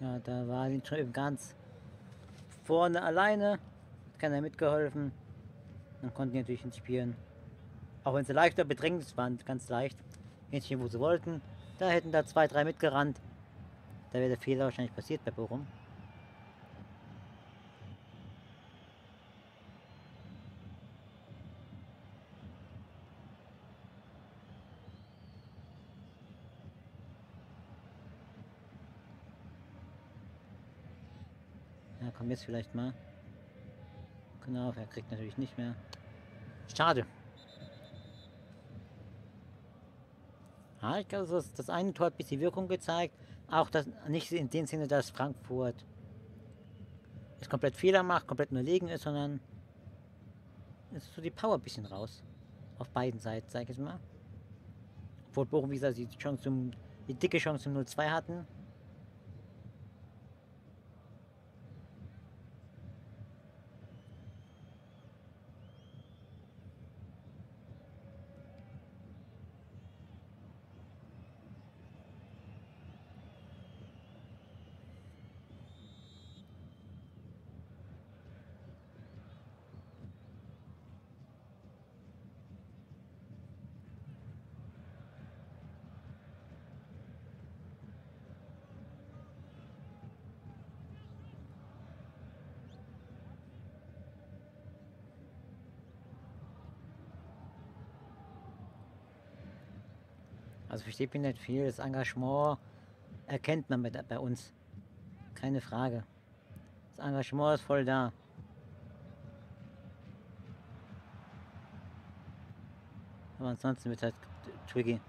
Ja, da war ihn schon ganz vorne alleine. Hat keiner mitgeholfen. Dann konnten die natürlich nicht spielen. Auch wenn sie leichter Bedrängnis waren, ganz leicht. Hähnchen, wo sie wollten. Da hätten da zwei, drei mitgerannt. Da wäre der Fehler wahrscheinlich passiert bei Bochum. komm jetzt vielleicht mal. Genau, er kriegt natürlich nicht mehr. Schade. Ja, ich glaube, das, das eine Tor hat ein bisschen Wirkung gezeigt. Auch das nicht in dem Sinne, dass Frankfurt es komplett Fehler macht, komplett nur legen ist, sondern ist so die Power ein bisschen raus. Auf beiden Seiten, sag ich mal. Obwohl Bochum, wie gesagt, die Chance zum, die dicke Chance zum 0-2 hatten. Also versteht mich nicht viel. Das Engagement erkennt man bei, bei uns. Keine Frage. Das Engagement ist voll da. Aber ansonsten wird halt tricky.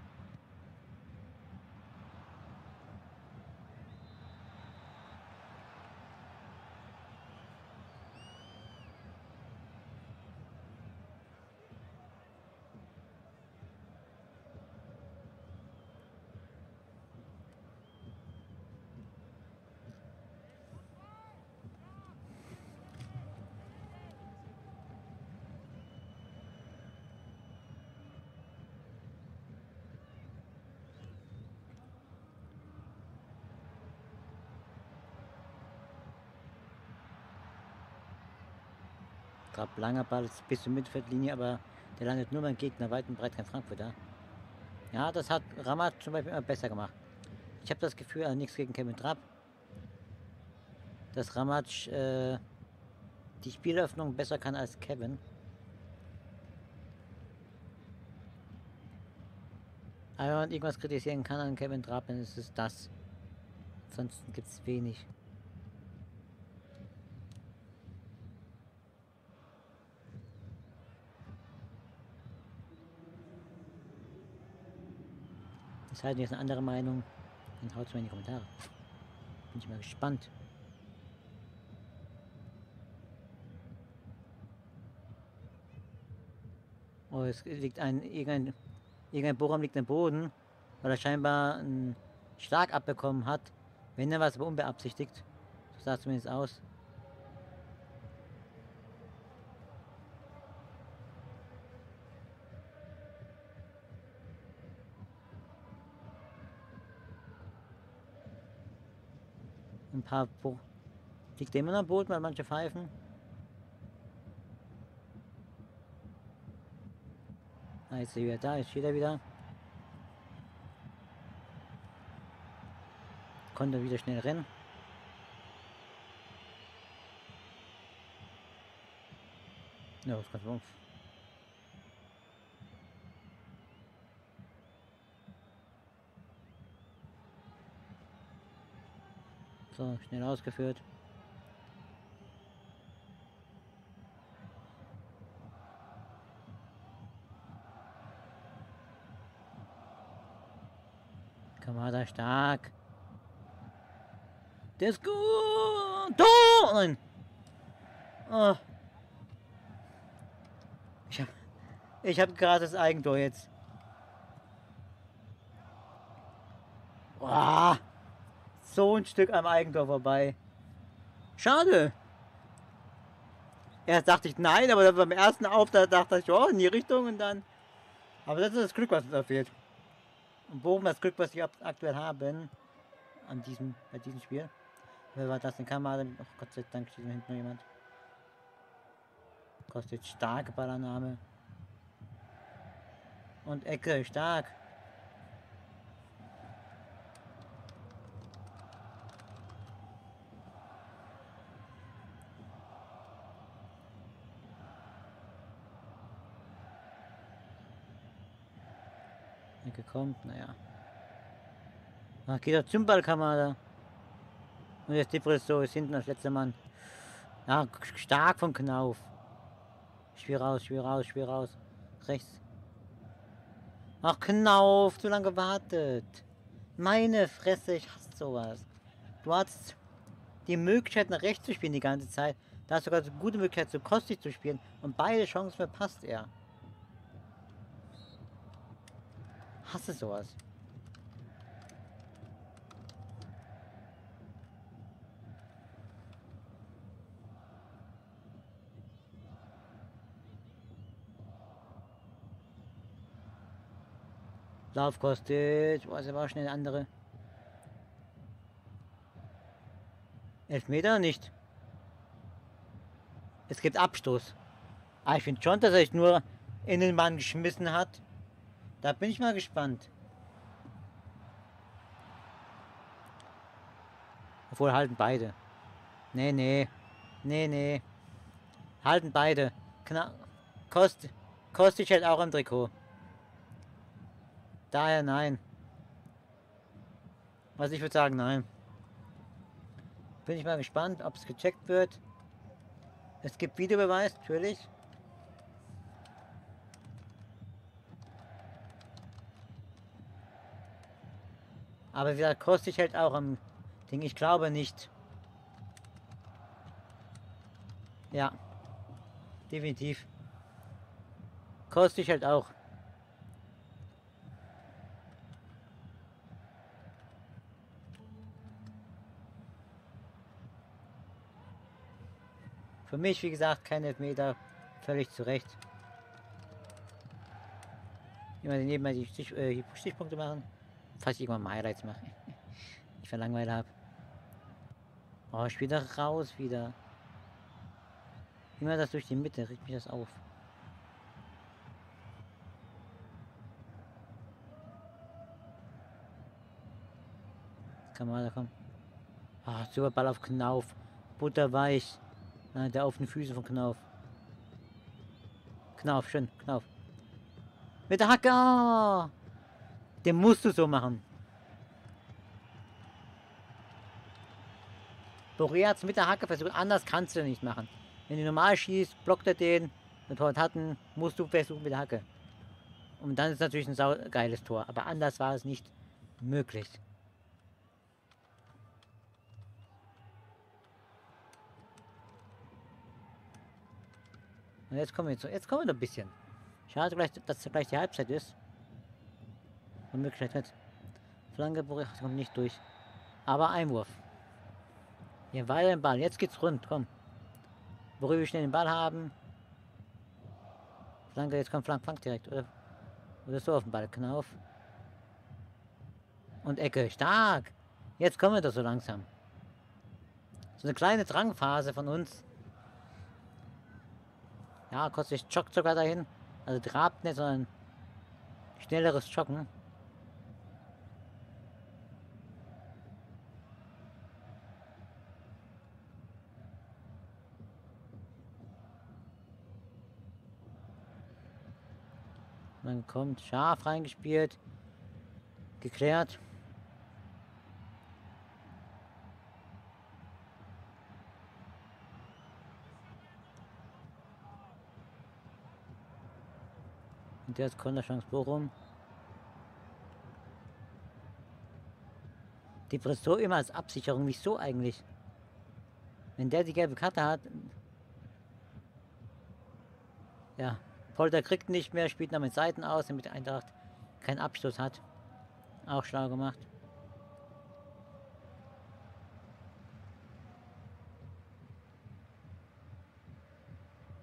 Langer Ball bis zur Mittelfeldlinie, aber der landet nur beim Gegner, weit und breit kein Frankfurter. Ja, das hat Ramat zum Beispiel immer besser gemacht. Ich habe das Gefühl, also nichts gegen Kevin Trapp, dass Ramatsch äh, die Spielöffnung besser kann als Kevin. Aber wenn man irgendwas kritisieren kann an Kevin Trapp, dann ist es das. Ansonsten gibt es wenig. Sei denn, jetzt eine andere Meinung, dann haut es mir in die Kommentare. Bin ich mal gespannt. Oh, es liegt ein, irgendein, irgendein Bohrer liegt am Boden, weil er scheinbar einen Schlag abbekommen hat. Wenn er was aber unbeabsichtigt. So sah es zumindest aus. Ein paar Bo liegt immer noch am Boden, weil manche pfeifen. Ah, jetzt ist er wieder da, jetzt steht er wieder. Konnte wieder schnell rennen. Ja, was kannst du So, schnell ausgeführt. Kamada stark. Der ist gut. Tor! Nein. Oh. Ich hab, ich hab gerade das Eigentor jetzt. Boah so ein Stück am Eigentor vorbei. Schade. Erst dachte ich nein, aber beim ersten Auftritt dachte ich, oh, in die Richtung und dann. Aber das ist das Glück, was uns da fehlt. Und Bochum das Glück, was wir aktuell haben an diesem, bei diesem Spiel. Wer war das? Den Kamera? Oh Gott sei Dank steht hinten noch jemand. Kostet starke Ballannahme. Und Ecke, stark. Ecke kommt, naja. Ach, geht doch zum Ballkamera. Und jetzt die so ist hinten als letzter Mann. Ja, stark von Knauf. Spiel raus, spiel raus, spiel raus. Rechts. Ach, Knauf, zu lange gewartet. Meine Fresse, ich hasse sowas. Du hast die Möglichkeit, nach rechts zu spielen die ganze Zeit. Da hast du sogar eine gute Möglichkeit, zu kostig zu spielen. Und beide Chancen verpasst er. Hasse sowas. Lauf kostet, was war schnell andere. Elfmeter nicht. Es gibt Abstoß. Aber ah, ich finde schon, dass er sich nur in den Mann geschmissen hat. Da bin ich mal gespannt. Obwohl halten beide. Nee, nee. Nee, nee. Halten beide. Kna Kost Kostic hält auch im Trikot. Daher nein. Also ich würde sagen, nein. Bin ich mal gespannt, ob es gecheckt wird. Es gibt Videobeweis, natürlich. Aber wie gesagt, kostet ich halt auch am Ding. Ich glaube nicht. Ja. Definitiv. Kostet ich halt auch. Für mich, wie gesagt, kein Elfmeter. Völlig zu Recht. Immer nebenbei die, Stich, äh, Stichpunkte machen. Falls ich irgendwann mal Highlights mache. ich verlangweile habe. Oh, ich wieder raus wieder. Immer das durch die Mitte, regt mich das auf. Kann man da kommen. Ah, super Ball auf Knauf. Butterweich. Nein, der auf den Füßen von Knauf. Knauf, schön, Knauf. Mit der Hacke! Den musst du so machen. Borea hat es mit der Hacke versucht, anders kannst du nicht machen. Wenn du normal schießt, blockt er den, der Tor hatten, musst du versuchen mit der Hacke. Und dann ist natürlich ein geiles Tor. Aber anders war es nicht möglich. Und jetzt kommen wir zu. Jetzt kommen wir noch ein bisschen. Schade dass gleich die Halbzeit ist. Möglichkeit nicht. Flanke kommt nicht durch. Aber Einwurf. Hier weiter den Ball. Jetzt geht's rund. Komm. Worüber wir schnell den Ball haben. Flanke, jetzt kommt Flank, Flank direkt. Oder, oder so auf den Ball. Knauf. Und Ecke. Stark. Jetzt kommen wir doch so langsam. So eine kleine Drangphase von uns. Ja, kostet joggt sogar dahin. Also trabt nicht, sondern schnelleres Joggen. Dann kommt scharf reingespielt, geklärt. Und jetzt Konterchance Bochum. Die Bristol immer als Absicherung. Wieso eigentlich? Wenn der die gelbe Karte hat. Ja. Polter kriegt nicht mehr, spielt noch mit Seiten aus, damit Eintracht keinen Abschluss hat. Auch schlau gemacht.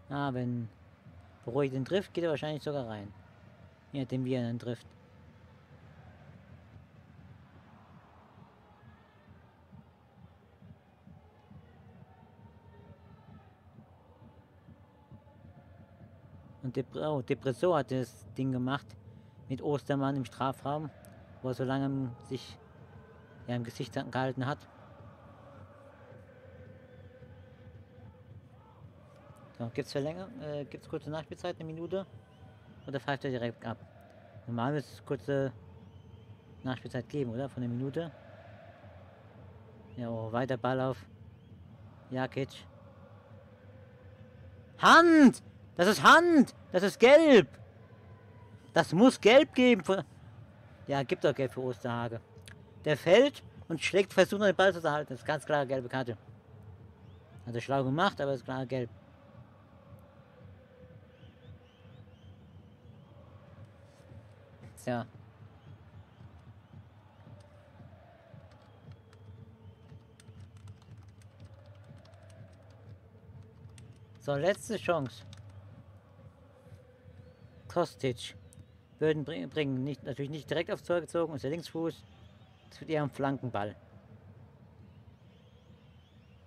Ah, wenn beruhigt den trifft, geht er wahrscheinlich sogar rein. Je nachdem, wie er dann trifft. Und Dep oh, Depresso hat das Ding gemacht mit Ostermann im Strafraum, wo er so lange sich ja, im Gesicht gehalten hat. So, gibt es Verlängerung? Äh, gibt es kurze Nachspielzeit, eine Minute? Oder pfeift er direkt ab? Normal wird es kurze Nachspielzeit geben, oder? Von einer Minute. Ja, oh, weiter Ball auf. Jakic. Hand! Das ist Hand! Das ist gelb! Das muss gelb geben. Ja, gibt doch gelb für Osterhage. Der fällt und schlägt, versucht den Ball zu halten. Das ist ganz klar gelbe Karte. Hat er schlau gemacht, aber ist klar gelb. Ja. So, letzte Chance. Kostic. Würden bringen, nicht, natürlich nicht direkt aufs Tor gezogen, ist der Linksfuß. Eher ein Flankenball.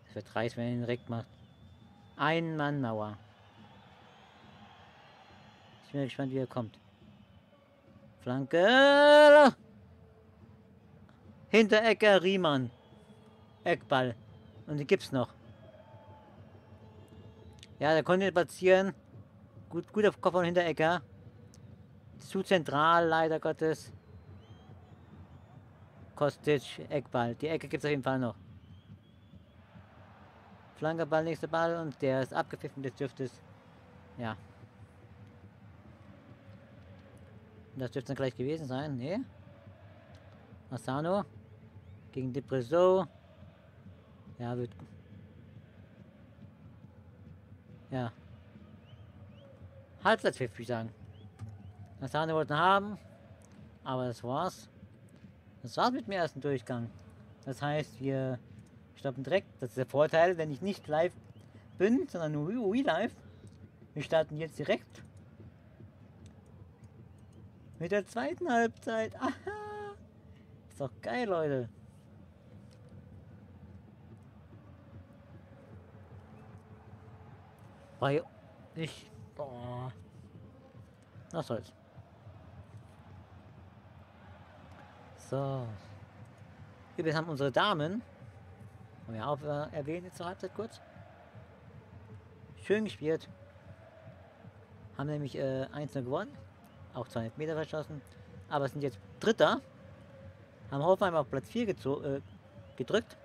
Das wird reiß, wenn er ihn direkt macht. Ein Mann Mauer. Ich bin gespannt, wie er kommt. Flanke. Hinterecker Riemann. Eckball. Und die gibt's noch. Ja, der konnte platzieren. Gut, gut auf Kopf von Hinterecker. Zu zentral, leider Gottes. Kostic, Eckball. Die Ecke gibt es auf jeden Fall noch. Flankeball, nächster Ball und der ist abgepfiffen. Das dürfte es. Ja. Das dürfte dann gleich gewesen sein. Nee. Asano gegen Depresso. Ja, wird. Ja. Halbzeitpfiff, würde ich sagen. Asano wollten haben. Aber das war's. Das war's mit dem ersten Durchgang. Das heißt, wir stoppen direkt. Das ist der Vorteil, wenn ich nicht live bin, sondern nur Wii live. Wir starten jetzt direkt mit der zweiten Halbzeit. Aha. Ist doch geil, Leute. Weil ich. Boah. Was soll's. So. Wir haben unsere Damen. Wollen wir auch äh, erwähnen zur Halbzeit kurz. Schön gespielt. Haben nämlich äh, 1 gewonnen. Auch 200 Meter verschossen. Aber sind jetzt Dritter. Haben Hoffenheim auf Platz 4 äh, gedrückt.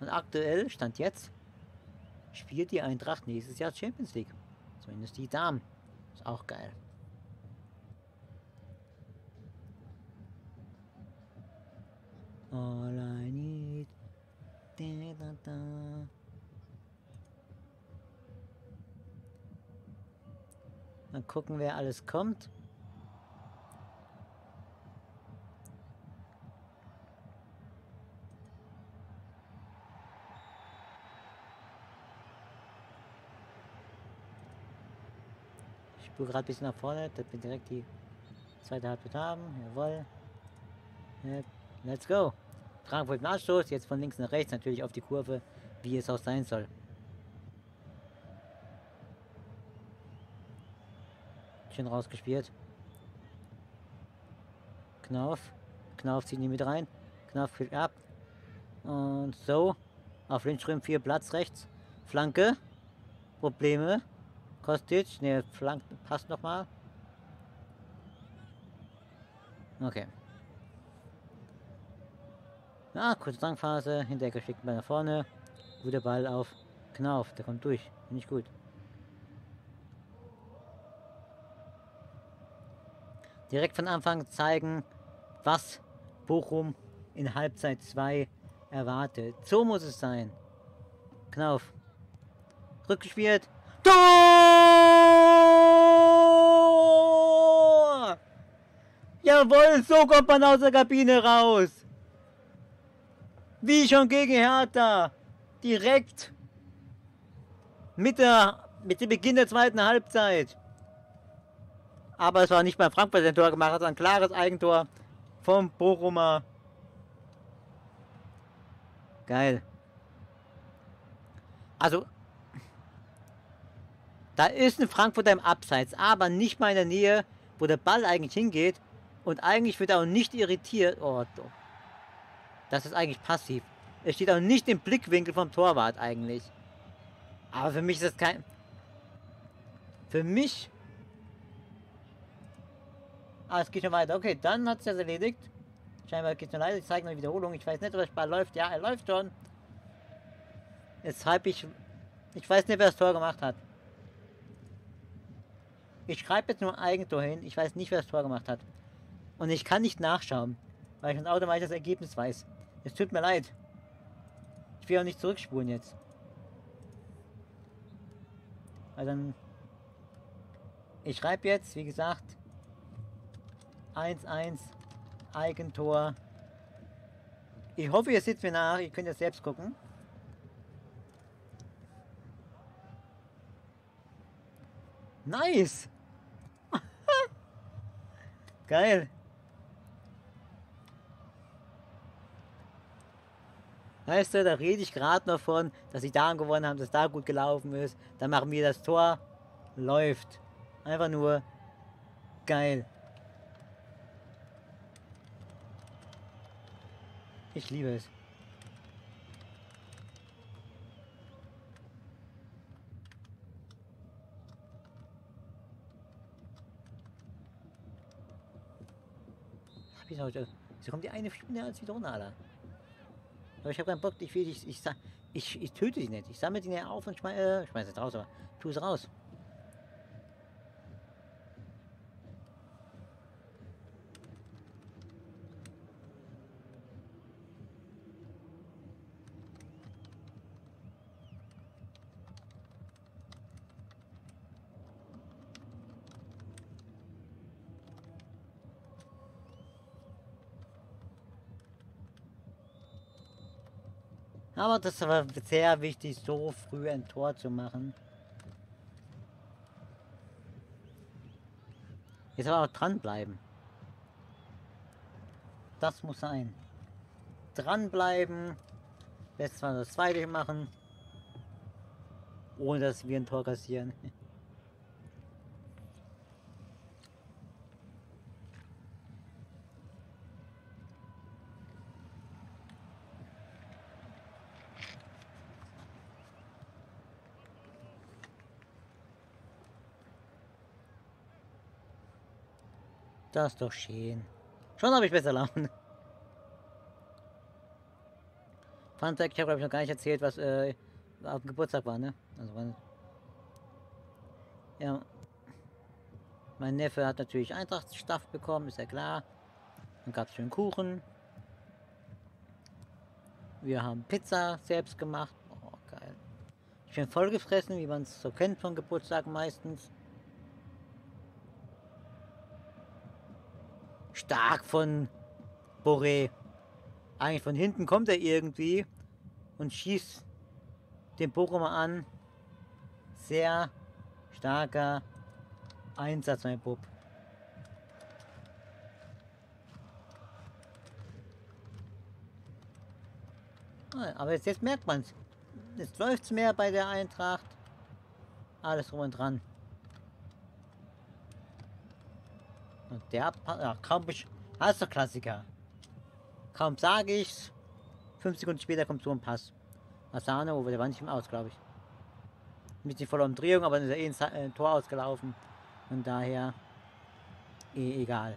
Und aktuell, Stand jetzt, spielt die Eintracht nächstes Jahr Champions League. Zumindest die Damen. Ist auch geil. All I need. Da, da, da. Mal gucken, wer alles kommt. Ich spule gerade ein bisschen nach vorne, dass wir direkt die zweite Halbzeit haben. Jawohl. Let's go. Frankfurt Nachstoß, jetzt von links nach rechts, natürlich auf die Kurve, wie es auch sein soll. Schön rausgespielt. Knauf. Knauf zieht ihn mit rein. Knauf führt ab. Und so. Auf Lindström 4 Platz rechts. Flanke. Probleme. Kostic. Ne, Flank passt nochmal. Okay. Ja, kurze Drangphase, hinterher geschickt bei nach vorne. Guter Ball auf Knauf, der kommt durch. Finde ich gut. Direkt von Anfang zeigen, was Bochum in Halbzeit 2 erwartet. So muss es sein. Knauf. Rückgespielt. Tor! Jawohl, so kommt man aus der Kabine raus. Wie schon gegen Hertha. Direkt mit, der, mit dem Beginn der zweiten Halbzeit. Aber es war nicht mal Frankfurt, der Tor gemacht hat, ein klares Eigentor vom Bochumer. Geil. Also, da ist ein Frankfurter im Abseits, aber nicht mal in der Nähe, wo der Ball eigentlich hingeht. Und eigentlich wird er auch nicht irritiert. Oh, doch. Das ist eigentlich passiv. Es steht auch nicht im Blickwinkel vom Torwart eigentlich. Aber für mich ist das kein... Für mich... Ah, es geht schon weiter. Okay, dann hat es das erledigt. Scheinbar geht es nur leider. Ich zeige eine Wiederholung. Ich weiß nicht, ob der Ball läuft. Ja, er läuft schon. Jetzt habe ich... Ich weiß nicht, wer das Tor gemacht hat. Ich schreibe jetzt nur Eigentor hin. Ich weiß nicht, wer das Tor gemacht hat. Und ich kann nicht nachschauen, weil ich schon automatisch das Ergebnis weiß. Es tut mir leid. Ich will auch nicht zurückspulen jetzt. Also dann. Ich schreibe jetzt, wie gesagt, 1-1 Eigentor. Ich hoffe, ihr seht mir nach. Ihr könnt ja selbst gucken. Nice! Geil! Weißt du, da rede ich gerade noch von, dass sie da gewonnen haben, dass da gut gelaufen ist. Dann machen wir das Tor. Läuft. Einfach nur geil. Ich liebe es. Sie kommt die eine Stunde als wieder runter, Alter. Aber ich habe keinen Bock, ich will dich, ich, ich, ich töte sie nicht. Ich sammle die auf und schmeiße, äh, schmeiß es raus, aber tu es raus. Aber das war sehr wichtig, so früh ein Tor zu machen. Jetzt aber auch dranbleiben. Das muss sein. Dranbleiben. Lässt zwar das zweite machen. Ohne dass wir ein Tor kassieren. Das ist doch schön. Schon habe ich besser Laune. Fun Fact, ich habe glaube ich noch gar nicht erzählt, was äh, auf dem Geburtstag war, ne? Also wann. Ja. Mein Neffe hat natürlich Eintrachtstaff bekommen, ist ja klar. Dann gab es schön Kuchen. Wir haben Pizza selbst gemacht. Oh, geil. Ich bin vollgefressen, wie man es so kennt von Geburtstag meistens. Stark von Boré. Eigentlich von hinten kommt er irgendwie und schießt den Bochumer an. Sehr starker Einsatz, mein Bub. Ah, aber jetzt, jetzt merkt man es. Jetzt läuft es mehr bei der Eintracht. Alles drum und dran. Der, ja, kaum, der Klassiker. Kaum sage ich's, fünf Sekunden später kommt so ein Pass. Asano, der war nicht im Aus, glaube ich. Mit die voller Umdrehung, aber ist er eh ein äh, Tor ausgelaufen. Und daher eh egal.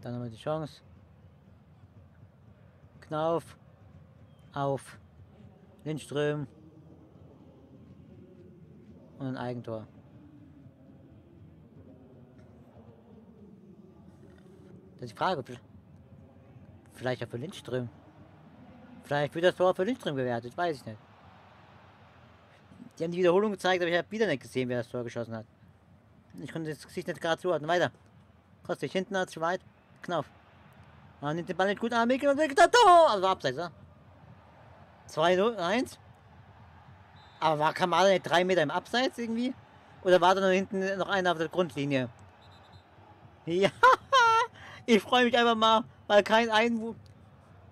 Dann haben wir die Chance. Knauf. Auf. Lindström. Und ein Eigentor. Das ist die Frage. Vielleicht auch für Lindström. Vielleicht wird das Tor für Lindström gewertet, weiß ich nicht. Die haben die Wiederholung gezeigt, aber ich habe wieder nicht gesehen, wer das Tor geschossen hat. Ich konnte das Gesicht nicht gerade zuordnen. Weiter. Kostet hinten als weit. Knauf. Man nimmt den Ball nicht gut an, Mikkel und will da Tor! Also abseits, ja? 2-0, 1. Aber war Kamada nicht drei Meter im Abseits irgendwie? Oder war da noch hinten noch einer auf der Grundlinie? Ja! Ich freue mich einfach mal, weil kein Einwurf,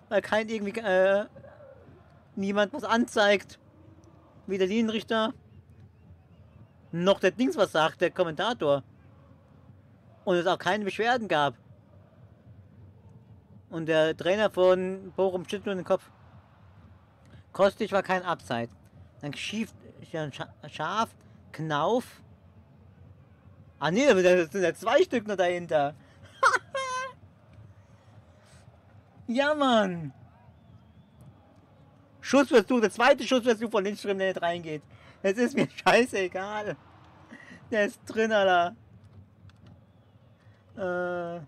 weil kein irgendwie äh, niemand was anzeigt. Wie der Linienrichter. Noch der Dings was sagt, der Kommentator. Und es auch keine Beschwerden gab. Und der Trainer von Bochum schüttelt nur den Kopf. Kostig war kein Abseits. Dann schief, scharf, Knauf. Ah nee, da sind ja zwei Stück noch dahinter. Ja, Mann. Schussversuch, der zweite Schussversuch von Lindström, der nicht reingeht. Es ist mir scheißegal. Der ist drin, Alter. Äh.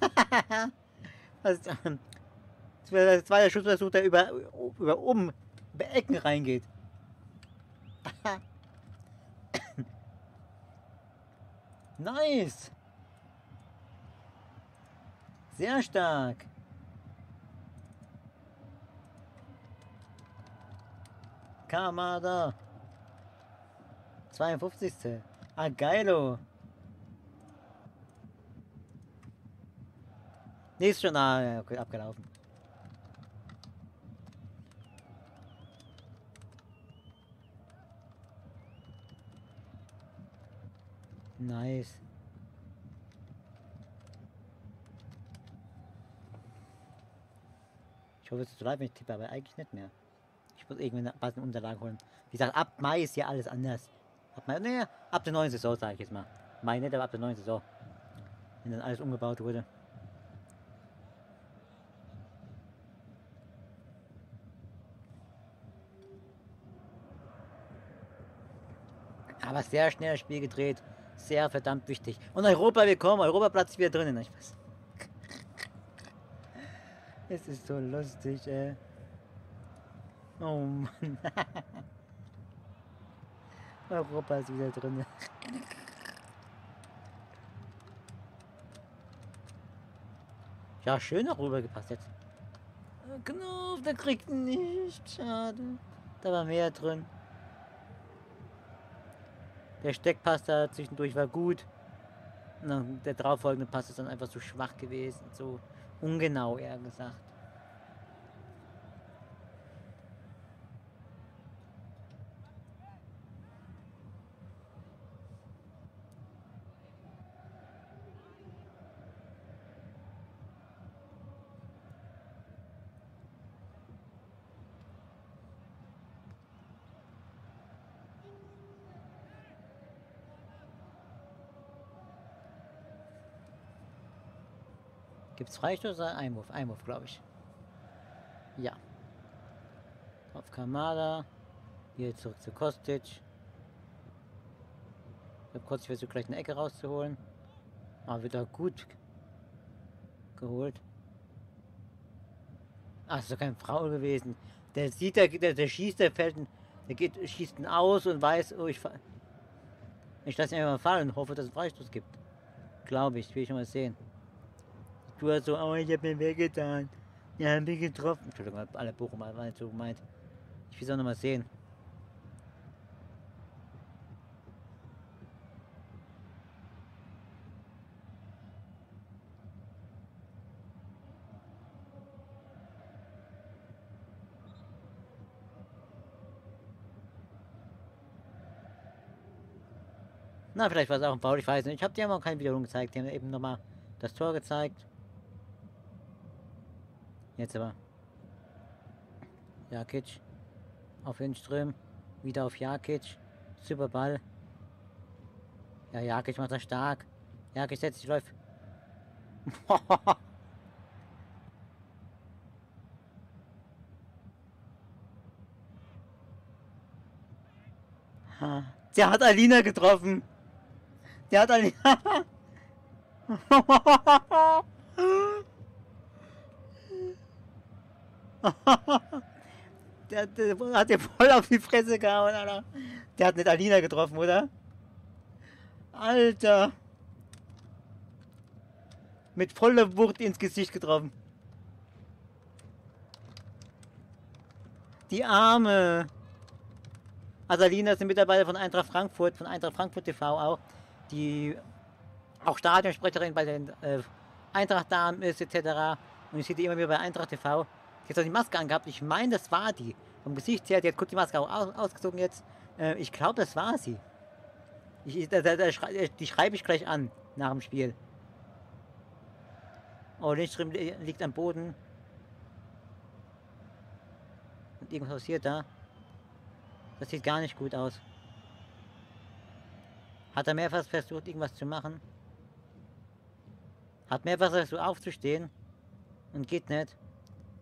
das ist der zweite Schussversuch, der über, über oben, über Ecken reingeht. nice. Sehr stark. Kamada. 52. Ah, geilo. Nee, ist schon ah, okay, abgelaufen. Nice. Hoffe, es zu leid, wenn ich tippe, aber eigentlich nicht mehr. Ich muss irgendwie eine passende Unterlage holen. Wie gesagt, ab Mai ist ja alles anders. Ab Mai, nee, ab der neuen Saison, sage ich jetzt mal. Meine nicht, aber ab der neuen Saison. Wenn dann alles umgebaut wurde. Aber sehr schnell das Spiel gedreht. Sehr verdammt wichtig. Und Europa willkommen. Europaplatz ist wieder drinnen. Ich weiß. Es ist so lustig, ey. Oh Mann. Europa ist wieder drin. Ja, schön auch rübergepasst jetzt. Knopf, der kriegt nicht. Schade. Da war mehr drin. Der Steckpass da zwischendurch war gut. Und dann der darauffolgende Pass ist dann einfach so schwach gewesen. So ungenau, eher gesagt. Es Freistoß oder Einwurf? Einwurf, glaube ich. Ja. Auf Kamada. Hier zurück zu Kostic. Ich kurz versucht, gleich eine Ecke rauszuholen. Aber wieder gut geholt. Ach, ist doch kein Frau gewesen. Der sieht, der, der, der schießt, der fällt, der geht, schießt ihn aus und weiß, oh, ich, ich lasse ihn einfach fallen und hoffe, dass es einen Freistoß gibt. Glaube ich, will ich mal sehen. Du hast so, oh, ich hab mir wehgetan. Ja, hab mich getroffen. Entschuldigung, alle Bochumer waren so gemeint. Ich will es auch noch mal sehen. Na, vielleicht war es auch ein Foul, ich weiß nicht. Ich habe dir aber keine Wiederholung gezeigt. Die haben eben nochmal das Tor gezeigt. Jetzt aber. Jakic. Auf Inström. Wieder auf Jakic. Super Ball. Ja, Jakic macht das stark. Jakic setzt sich, läuft. Der hat Alina getroffen. Der hat Alina. der, der, hat dir voll auf die Fresse gehauen, Alter. Der hat nicht Alina getroffen, oder? Alter. Mit voller Wucht ins Gesicht getroffen. Die Arme. Also Alina ist ein Mitarbeiter von Eintracht Frankfurt, von Eintracht Frankfurt TV auch, die auch Stadionsprecherin bei den äh, Eintracht-Damen ist, etc. Und ich sehe die immer wieder bei Eintracht TV. Die hat die Maske angehabt. Ich meine, das war die. Vom Gesicht her, die hat kurz die Maske auch aus, ausgezogen jetzt. Äh, ich glaube, das war sie. Ich, da, da, da schrei, die schreibe ich gleich an, nach dem Spiel. Oh, Lindström liegt am Boden. Und irgendwas passiert da. Das sieht gar nicht gut aus. Hat er mehrfach versucht, irgendwas zu machen? Hat mehrfach versucht aufzustehen und geht nicht.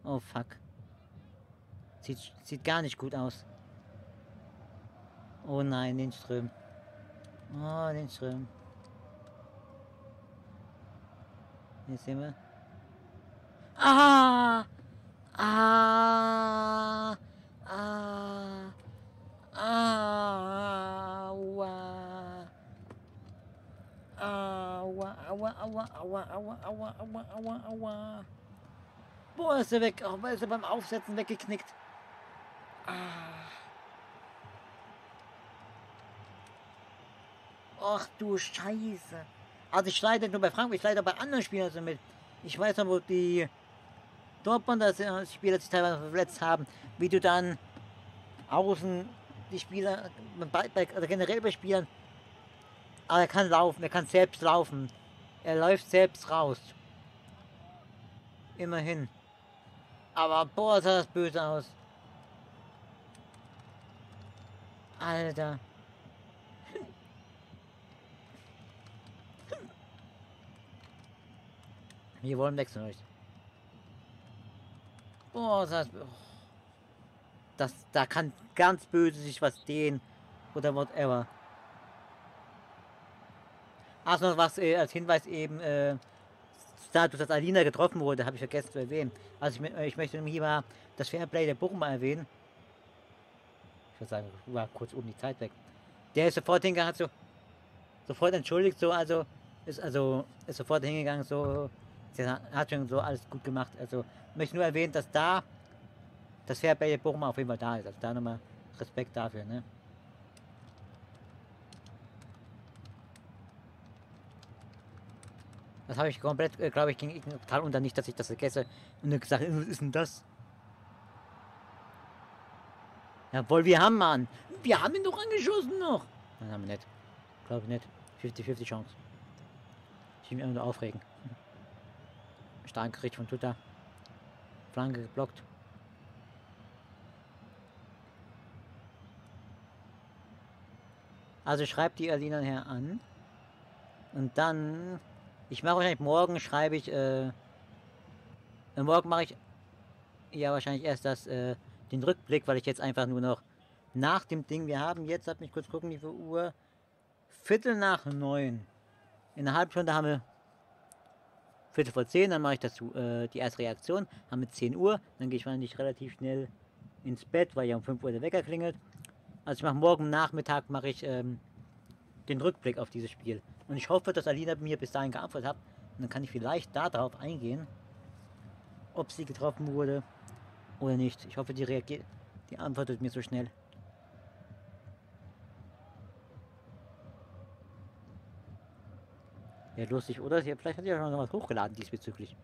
Oh fuck. Sieht, sieht gar nicht gut aus. Oh nein, den Ström. Oh, den Ström. Hier sehen wir. Ah! Ah! Ah! Ah! Aua! Aua, aua, aua, aua, aua, aua, aua, aua, aua. Boah, ist er weg. Oh, ist er beim Aufsetzen weggeknickt. Ah. Ach du Scheiße. Also ich leide nur bei Frankfurt, ich leide bei anderen Spielern so mit. Ich weiß noch, wo die Dortmunder Spieler sich teilweise verletzt haben, wie du dann außen die Spieler, also generell bei Spielern, aber er kann laufen, er kann selbst laufen. Er läuft selbst raus. Immerhin. Aber boah, sah das böse aus. Alter. Wir wollen wechseln euch. Boah, das, oh. das, da kann ganz böse sich was dehnen. Oder whatever. Achso, was äh, als Hinweis eben, äh, dadurch, dass Alina getroffen wurde, habe ich vergessen zu erwähnen. Also ich, ich möchte hier mal das Fairplay der Bochum mal erwähnen. Ich würde sagen, war kurz oben die Zeit weg. Der ist sofort hingegangen, hat so sofort entschuldigt, so, also ist also ist sofort hingegangen, so hat schon so alles gut gemacht. Also möchte nur erwähnen, dass da das Fairplay der Bochum auf jeden Fall da ist. Also da nochmal Respekt dafür, ne? Das habe ich komplett, äh, glaube ich, ging total unter nicht, dass ich das vergesse. Und gesagt, was ist denn das? Jawohl, wir haben Mann. Wir haben ihn doch angeschossen noch. Nein, haben wir nicht. Glaube ich nicht. 50-50 Chance. Ich will mich immer nur aufregen. Stark Gericht von Tuta. Flanke geblockt. Also schreibt die Alina her an. Und dann ich mache wahrscheinlich morgen, schreibe ich, äh, morgen mache ich ja wahrscheinlich erst das, äh, den Rückblick, weil ich jetzt einfach nur noch nach dem Ding, wir haben jetzt, lass mich kurz gucken, wie viel Uhr, Viertel nach neun. In einer halben Stunde haben wir Viertel vor zehn, dann mache ich dazu äh, die erste Reaktion, haben wir 10 Uhr, dann gehe ich wahrscheinlich relativ schnell ins Bett, weil ja um 5 Uhr der Wecker klingelt. Also ich mache morgen Nachmittag mache ich ähm, den Rückblick auf dieses Spiel. Und ich hoffe, dass Alina mir bis dahin geantwortet hat. Und dann kann ich vielleicht darauf eingehen, ob sie getroffen wurde oder nicht. Ich hoffe, die reagiert, die antwortet mir so schnell. Ja, lustig, oder? Vielleicht hat sie ja schon was hochgeladen diesbezüglich.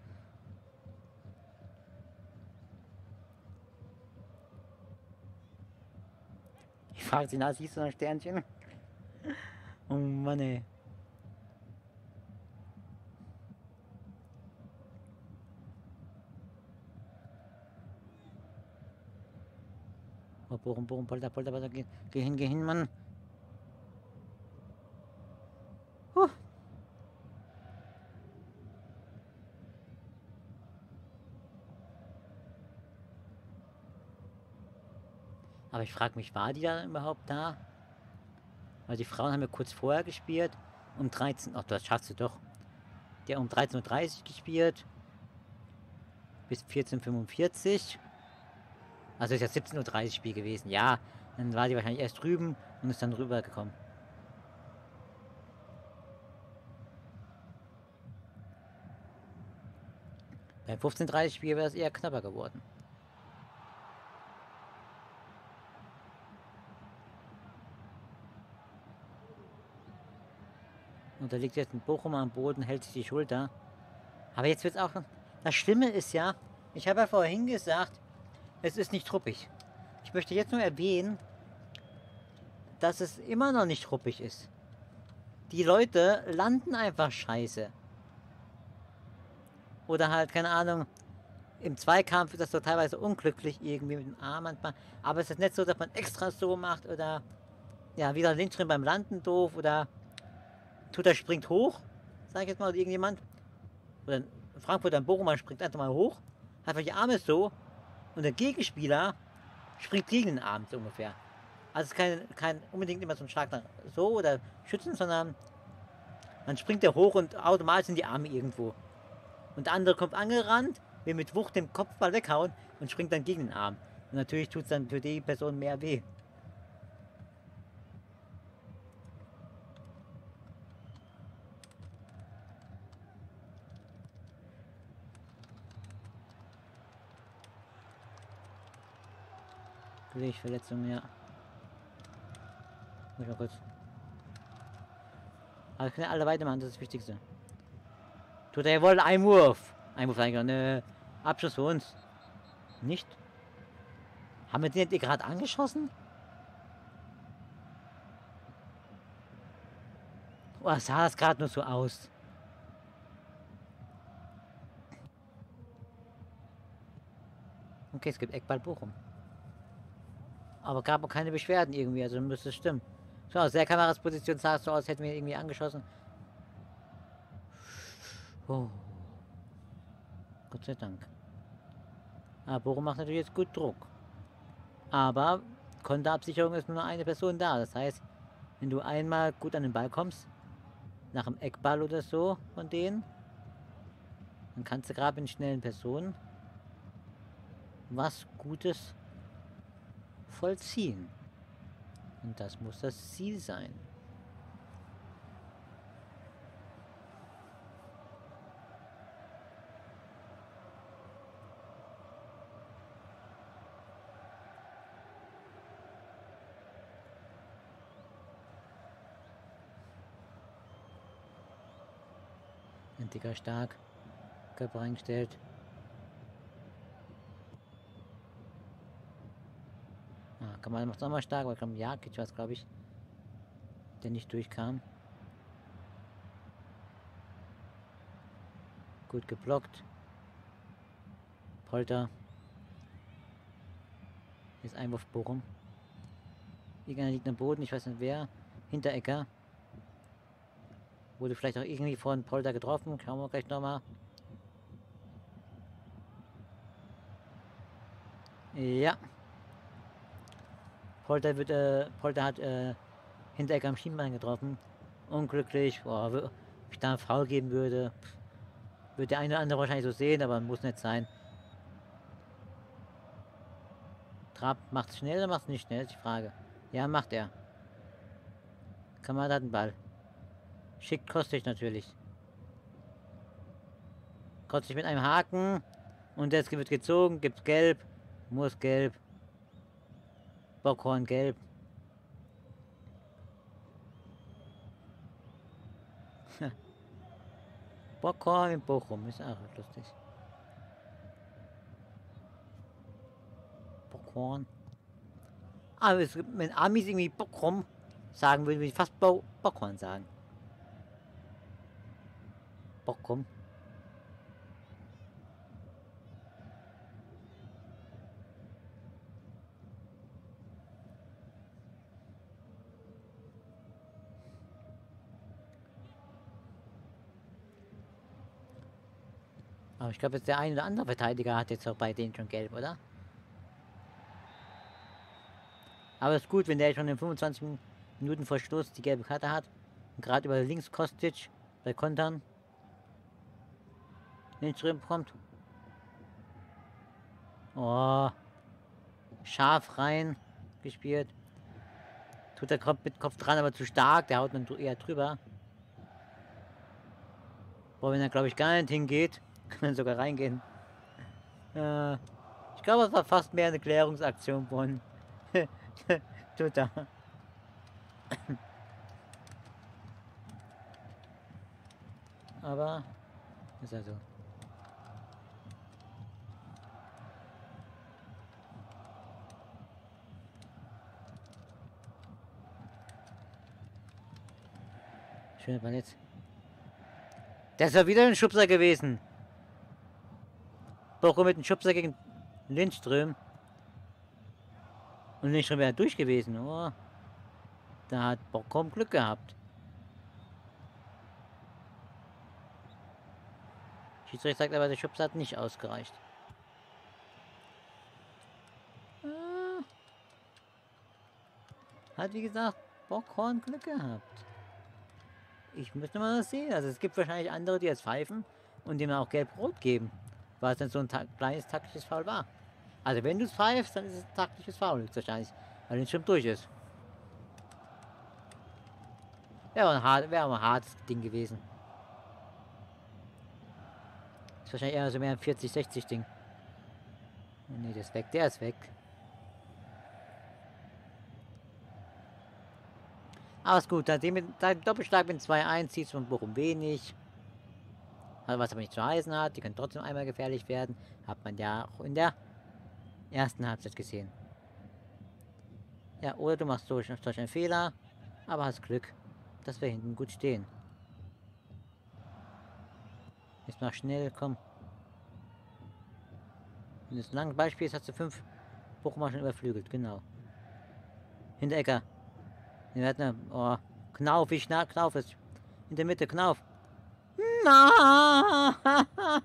Ich frage sie nach, siehst du ein Sternchen? Oh Mann, ey. Bochum, Bochum, Polter, Polter, Polter, geh, geh hin, geh hin, Mann. Huh. Aber ich frage mich, war die da überhaupt da? Weil die Frauen haben ja kurz vorher gespielt. Um 13 Ach, das schaffst du doch. Der um 13.30 Uhr gespielt. Bis 14.45 Uhr. Also ist ja 17.30 Uhr Spiel gewesen. Ja, dann war die wahrscheinlich erst drüben und ist dann rübergekommen. Beim 15.30 Spiel wäre es eher knapper geworden. Und da liegt jetzt ein Bochum am Boden, hält sich die Schulter. Aber jetzt wird es auch... Das Schlimme ist ja, ich habe ja vorhin gesagt, es ist nicht truppig. Ich möchte jetzt nur erwähnen, dass es immer noch nicht truppig ist. Die Leute landen einfach scheiße. Oder halt, keine Ahnung, im Zweikampf ist das so teilweise unglücklich irgendwie mit dem Arm manchmal. Aber es ist nicht so, dass man extra so macht oder ja, wieder links drin beim Landen doof oder tut er springt hoch, sag ich jetzt mal, irgendjemand. Oder Frankfurt ein Bochum springt einfach mal hoch, hat die Arme so und der Gegenspieler springt gegen den Arm so ungefähr. Also es ist kein, kein unbedingt immer so ein Schlag nach so oder schützen, sondern dann springt er hoch und automatisch sind die Arme irgendwo. Und der andere kommt angerannt, will mit Wucht den Kopfball weghauen und springt dann gegen den Arm. Und natürlich tut es dann für die Person mehr weh. Gelechtverletzung, ja. Muss mal kurz. Aber können alle weitermachen, das ist das Wichtigste. Tut er wohl Einwurf. Einwurf eingegangen. Ne, Abschluss für uns. Nicht? Haben wir den gerade angeschossen? Oh, sah das gerade nur so aus. Okay, es gibt Eckball Bochum. Aber gab auch keine Beschwerden irgendwie, also müsste es stimmen. So, aus der Kamerasposition sah es so aus, hätten wir irgendwie angeschossen. Oh. Gott sei Dank. Aber Bochum macht natürlich jetzt gut Druck. Aber Konterabsicherung ist nur eine Person da. Das heißt, wenn du einmal gut an den Ball kommst, nach dem Eckball oder so von denen, dann kannst du gerade mit schnellen Personen was Gutes vollziehen. Und das muss das Ziel sein. Ein dicker Stark. Körper eingestellt. Ah, kann man macht nochmal stark, weil kam Jakic was, glaube ich, der nicht durchkam. Gut geblockt. Polter. Jetzt Einwurf Bochum. Irgendeiner liegt am Boden, ich weiß nicht wer. Hinterecker. Wurde vielleicht auch irgendwie von Polter getroffen. Schauen wir gleich nochmal. Ja. Polter, wird, äh, Polter hat äh, Hintereck am Schienbein getroffen. Unglücklich. Boah, wenn ich da einen Foul geben würde, würde der eine oder andere wahrscheinlich so sehen, aber muss nicht sein. Trab macht es schnell oder macht es nicht schnell, ist die Frage. Ja, macht er. Kamada hat einen Ball. Schickt Kostic natürlich. Kostic mit einem Haken. Und jetzt wird gezogen, gibt's gelb. Muss gelb. Bockhorn gelb. Bockhorn in Bochum ist auch lustig. Bockhorn. Aber es, wenn Amis irgendwie Bockhorn sagen würden, würde ich fast Bo Bockhorn sagen. Bockum. Aber ich glaube, jetzt der ein oder andere Verteidiger hat jetzt auch bei denen schon gelb, oder? Aber es ist gut, wenn der schon in 25 Minuten Verschluss die gelbe Karte hat. Und gerade über links Kostic bei Kontern nicht drin kommt. Oh. Scharf rein gespielt. Tut der Kopf mit Kopf dran, aber zu stark. Der haut dann eher drüber. Boah, wenn er glaube ich gar nicht hingeht, kann er sogar reingehen. Äh, ich glaube, es war fast mehr eine Klärungsaktion von Tut aber ist also. Schöne Ball jetzt. Das war wieder ein Schubser gewesen. Bochum mit einem Schubser gegen Lindström. Und Lindström wäre durch gewesen. Oh. Da hat Bochum Glück gehabt. Schiedsrichter sagt aber, der Schubser hat nicht ausgereicht. Ah. Hat wie gesagt Bockhorn Glück gehabt. Ich müsste mal das sehen. Also es gibt wahrscheinlich andere, die jetzt pfeifen und dem auch gelb-rot geben. Weil es dann so ein ta kleines taktisches Foul war. Also wenn du es pfeifst, dann ist es ein taktisches Foul wahrscheinlich. Weil es schon durch ist. Wäre ein, hart, wär ein hartes Ding gewesen. Ist wahrscheinlich eher so mehr ein 40, 60 Ding. Ne, der ist weg. Der ist weg. Aber ist gut, nachdem mit Doppelschlag mit 2-1 zieht es von Bochum wenig. Was aber nicht zu heißen hat, die können trotzdem einmal gefährlich werden. Hat man ja auch in der ersten Halbzeit gesehen. Ja, oder du machst durch, durch einen Fehler, aber hast Glück, dass wir hinten gut stehen. Jetzt mach schnell, komm. Wenn du ein langes Beispiel ist, hast du fünf Bochumer schon überflügelt, genau. Hinterecker. Wir hatten, oh, Knauf, wie schnell Knauf ist. In der Mitte, Knauf. Nein!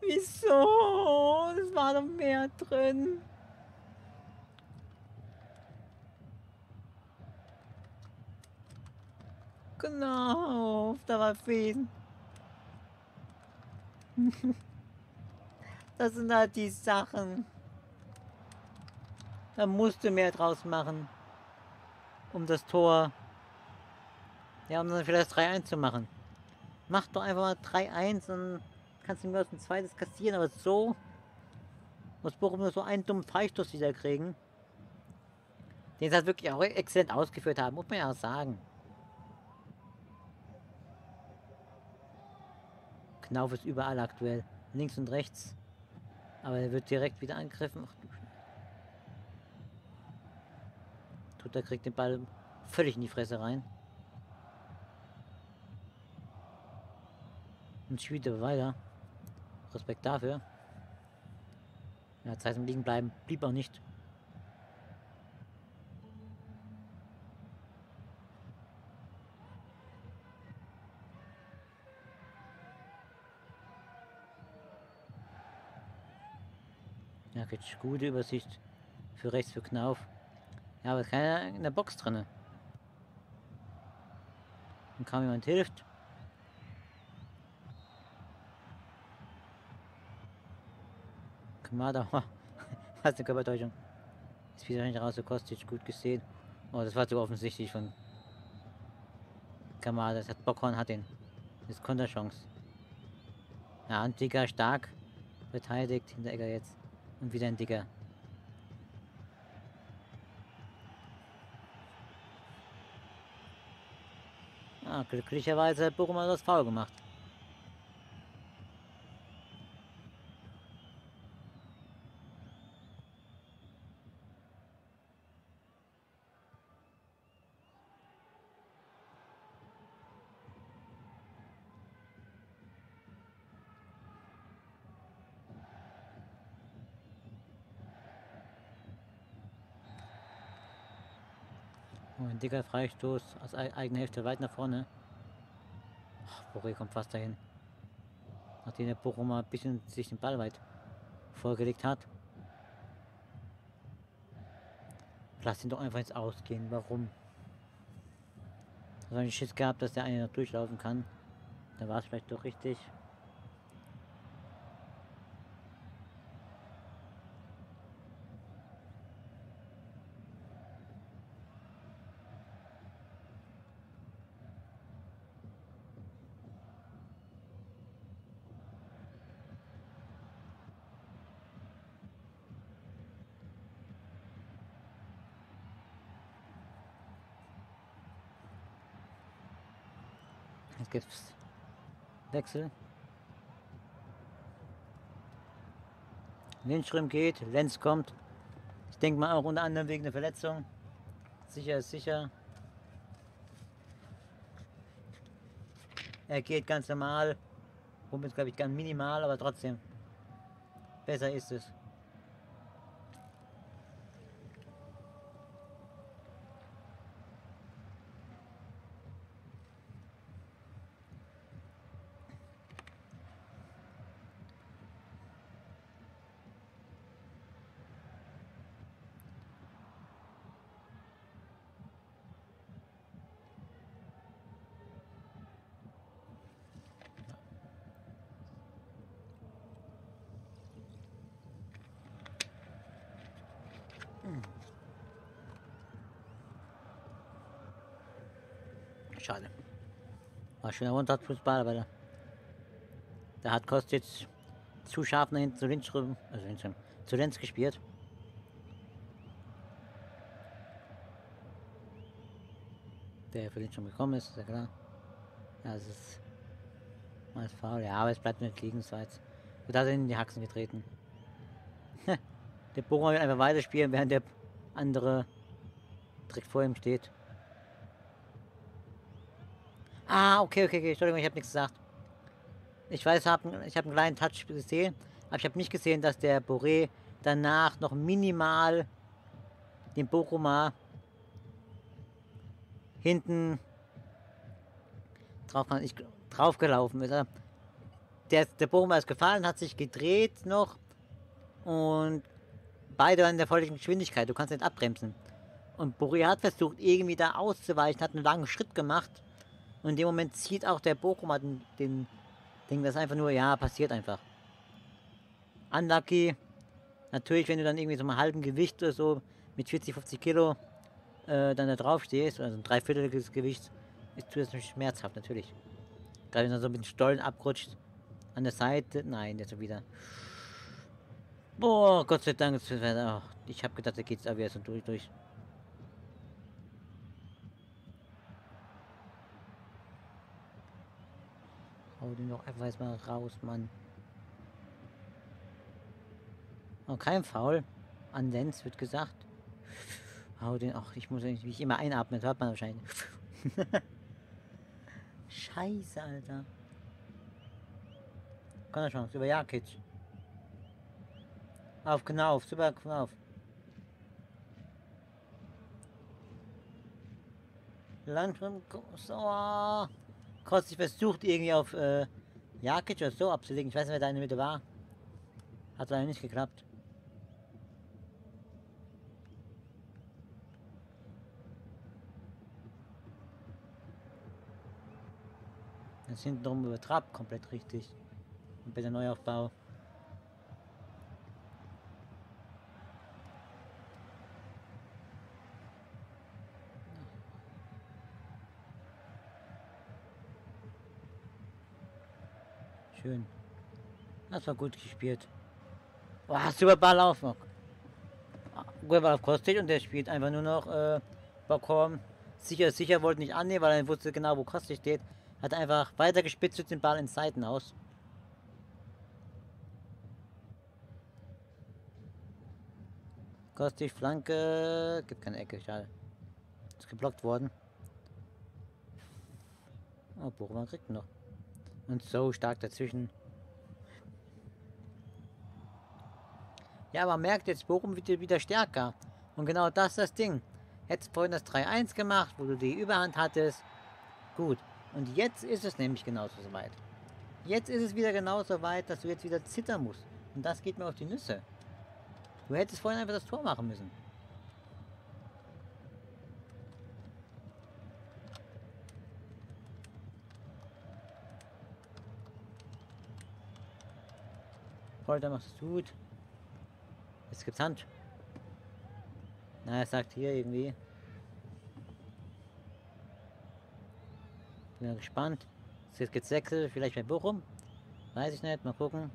Wieso? Es war doch mehr drin. Genau, da war Feen. Das sind halt die Sachen. Da musst du mehr draus machen. Um das Tor. Ja, um dann vielleicht 3-1 zu machen. Mach doch einfach mal 3-1 und kannst du mir aus dem zweites kassieren, aber so muss Bochum nur so einen dummen Freistoß wieder kriegen. Den sie halt wirklich auch exzellent ausgeführt haben, muss man ja auch sagen. Knauf ist überall aktuell. Links und rechts. Aber er wird direkt wieder angegriffen. Ach du Tuta kriegt den Ball völlig in die Fresse rein. Und aber weiter. Respekt dafür. Ja, Zeit zum Liegen bleiben. Blieb auch nicht. Ja, kriegt gute Übersicht für rechts für Knauf. Ja, aber keiner in der Box drinne. Und kaum jemand hilft. Kamada, was eine Körpertäuschung. Ist wieder nicht raus, so Kostic gut gesehen. Oh, das war zu offensichtlich von Kamada. Das hat Bockhorn hat den. Das ist Konterchance. Ja, und Digger stark verteidigt. Hinteregger jetzt. Und wieder ein Digger. Ah, glücklicherweise hat Bochum das Foul gemacht. Dicker Freistoß aus eigener Hälfte weit nach vorne. Boré kommt fast dahin. Nachdem der Bochumer ein bisschen sich den Ball weit vorgelegt hat. Lass ihn doch einfach ins Ausgehen. Warum? Also einen Schiss gehabt, dass der eine noch durchlaufen kann. Da war es vielleicht doch richtig. Jetzt gibt's Wechsel. Lindström geht, Lenz kommt. Ich denke mal auch unter anderem wegen der Verletzung. Sicher ist sicher. Er geht ganz normal. Womit glaube ich ganz minimal, aber trotzdem. Besser ist es. Schade. War schöner Runterfußball, aber da hat Kostic zu scharf nach hinten zu Lindström, also Lindström, zu Lenz gespielt. Der für Lindström gekommen ist, ist ja klar. Ja, es ist mal faul, ja, aber es bleibt nicht liegen, so jetzt. Und da sind in die Haxen getreten. der Bochum will einfach weiterspielen, während der andere direkt vor ihm steht. Ah, okay, okay, okay. Entschuldigung, ich habe nichts gesagt. Ich weiß, ich habe einen kleinen Touch gesehen, aber ich habe nicht gesehen, dass der Boré danach noch minimal den Bochumer hinten drauf, ich, draufgelaufen ist. Der der, der war es gefallen, hat sich gedreht noch und beide waren in der vollen Geschwindigkeit. Du kannst nicht abbremsen. Und Bori hat versucht, irgendwie da auszuweichen, hat einen langen Schritt gemacht. Und in dem Moment zieht auch der Bochum den, den Ding, das einfach nur, ja, passiert einfach. Unlucky. Natürlich, wenn du dann irgendwie so einem halben Gewicht oder so mit 40, 50 Kilo äh, dann da drauf stehst, also ein Dreiviertel des Gewichts, ist zusätzlich schmerzhaft, natürlich. Gerade wenn er so mit den Stollen abrutscht. An der Seite. Nein, ist wieder. Boah, Gott sei Dank. Ich habe gedacht, da geht's aber wieder so durch, durch. Hau den doch einfach mal raus, Mann. Oh, kein Foul. An Lenz wird gesagt. Hau den. Ach, ich muss mich immer einatmen. Das hört man wahrscheinlich. Scheiße, Alter. Keine Chance. Über Jakic. Auf Knauf. Super Knauf. Landrum. So. Kostic versucht irgendwie auf äh, Jakic oder so abzulegen. Ich weiß nicht, wer da in der Mitte war. Hat leider nicht geklappt. Das hinten drum über Trab komplett richtig. Und bei der Neuaufbau. Schön. Das war gut gespielt. Oh, super Ball auf noch. Gut Ball auf Kostic und der spielt einfach nur noch äh, Backholm. Sicher, sicher wollte nicht annehmen, weil er wusste genau, wo Kostic steht. Hat einfach weiter gespitzt den Ball in Seiten aus. Kostic Flanke. Gibt keine Ecke, schade. Ist geblockt worden. Oh, Bochum kriegt noch. Und so stark dazwischen. Ja, man merkt jetzt, Bochum wird wieder stärker. Und genau das ist das Ding. Hättest vorhin das 3-1 gemacht, wo du die Überhand hattest. Gut. Und jetzt ist es nämlich genauso weit. Jetzt ist es wieder genauso weit, dass du jetzt wieder zittern musst. Und das geht mir auf die Nüsse. Du hättest vorhin einfach das Tor machen müssen. Polter macht es gut. Jetzt gibt's Hand. Na, er sagt hier irgendwie. Bin gespannt. Jetzt geht's Wechsel, vielleicht bei Bochum. Weiß ich nicht, mal gucken.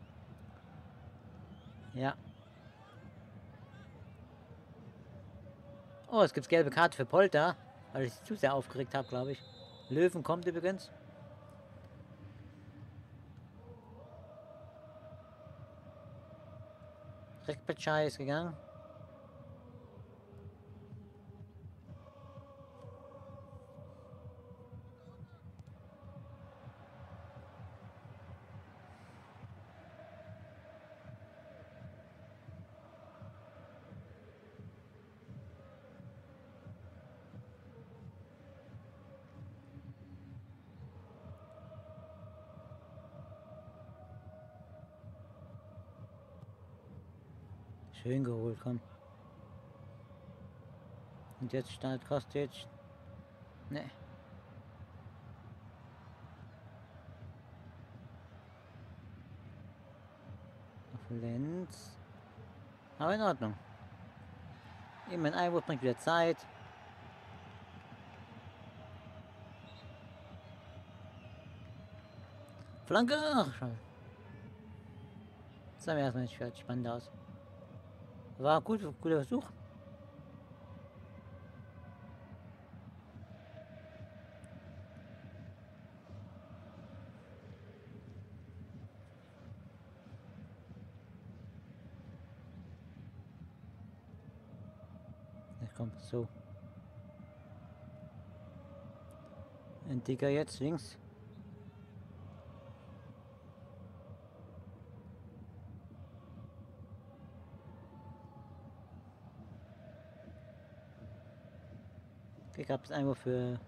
Ja. Oh, es gibt gelbe Karte für Polter, weil ich zu sehr aufgeregt habe, glaube ich. Löwen kommt übrigens. Rekbetschei ist gegangen. Schön geholt, komm. Und jetzt startet Kostic. Ne. Auf Lenz. Aber in Ordnung. Eben ein Einwurf bringt wieder Zeit. Flanke! Ach, schade. Das sah mir erstmal nicht spannend aus. War gut, guter Versuch. Ja, komm, so. Ein Digger jetzt links. gab es einmal für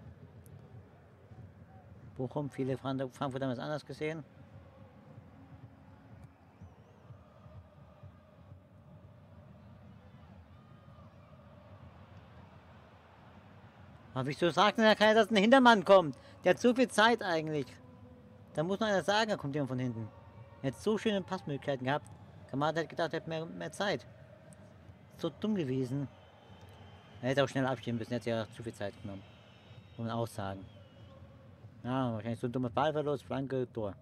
Bochum. Viele Frankfurt haben es anders gesehen. Aber wieso sagt denn ja keiner, dass ein Hintermann kommt? Der hat so viel Zeit eigentlich. Da muss noch einer sagen, da kommt jemand von hinten. Er hat so schöne Passmöglichkeiten gehabt. Kamada hat gedacht, er hat mehr, mehr Zeit. So dumm gewesen. Er hätte auch schnell abstimmen müssen, er hat ja zu viel Zeit genommen. Muss man auch sagen. Ja, wahrscheinlich so ein dummer Ballverlust, Flanke, Tor.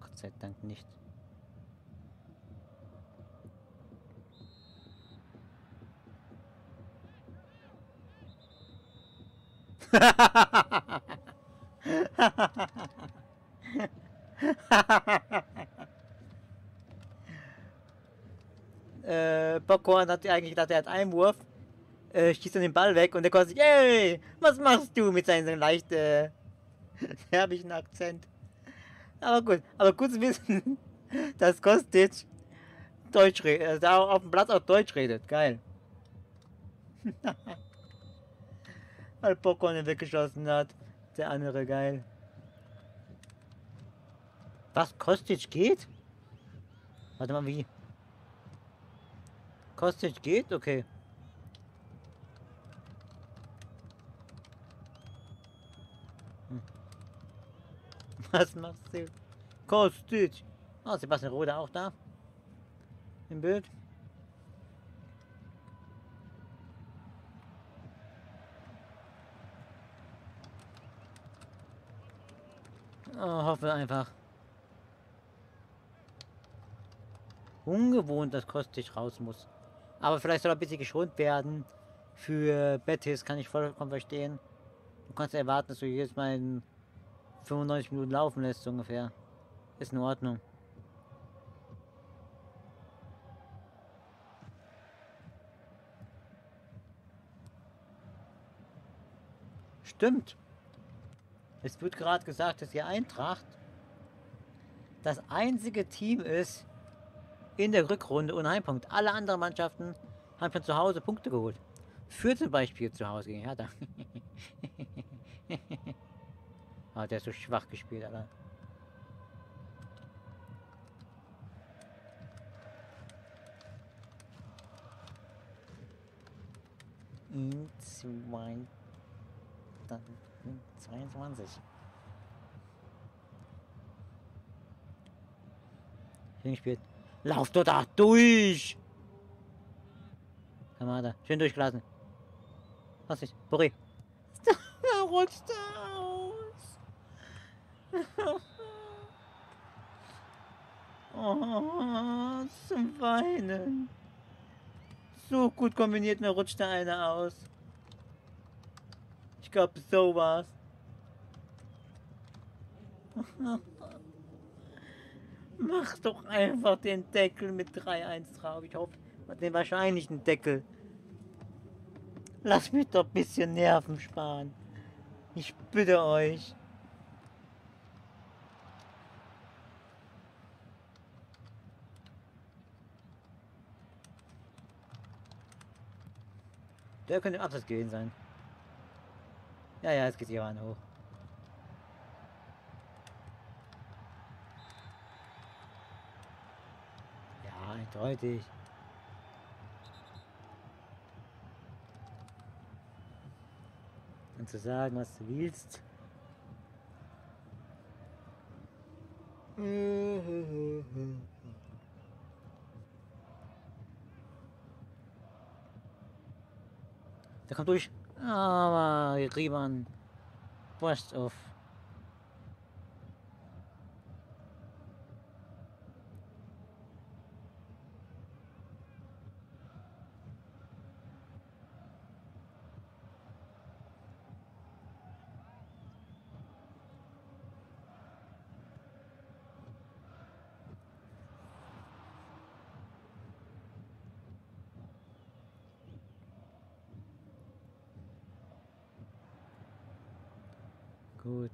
Gott sei Dank nicht. äh, Popcorn hat eigentlich gedacht, er hat Einwurf, äh, schießt dann den Ball weg und der kostet, yay, was machst du mit seinem leicht äh, serbischen Akzent? Aber gut, aber gut zu wissen, dass Kostic Deutsch redet, also auf dem Platz auch Deutsch redet, geil. Weil ihn weggeschossen hat, der andere geil. Was, Kostic geht? Warte mal, wie? Kostic geht? Okay. Was machst du? Kostic! Oh, Sebastian Rode auch da. Im Bild. Oh, hoffe einfach. Ungewohnt, dass Kostic raus muss. Aber vielleicht soll er ein bisschen geschont werden. Für Betis kann ich vollkommen verstehen. Du kannst erwarten, dass du jedes Mal in 95 Minuten laufen lässt, ungefähr. Ist in Ordnung. Stimmt. Es wird gerade gesagt, dass die Eintracht das einzige Team ist in der Rückrunde ohne Heimpunkt. Alle anderen Mannschaften haben schon zu Hause Punkte geholt. Für zum Beispiel zu Hause gegen Hertha. ah, der ist so schwach gespielt, Alter. In zwei, dann 22. Schön gespielt. Lauf doch da durch! Kamada, schön durchgelassen. Was ist? Buri. Da rutscht aus. oh, zum Weinen. So gut kombiniert, mir rutscht da einer aus. Ich glaube, so war's. Mach doch einfach den Deckel mit 3-1 drauf. Ich hoffe, den wahrscheinlichen Deckel. Lass mich doch ein bisschen Nerven sparen. Ich bitte euch. Der könnte im Absatz gewesen sein. Ja, ja, jetzt geht die Bahn hoch. Ja, eindeutig. Und zu sagen, was du willst. Der kommt durch. Aber Riemann. Passt auf. Gut.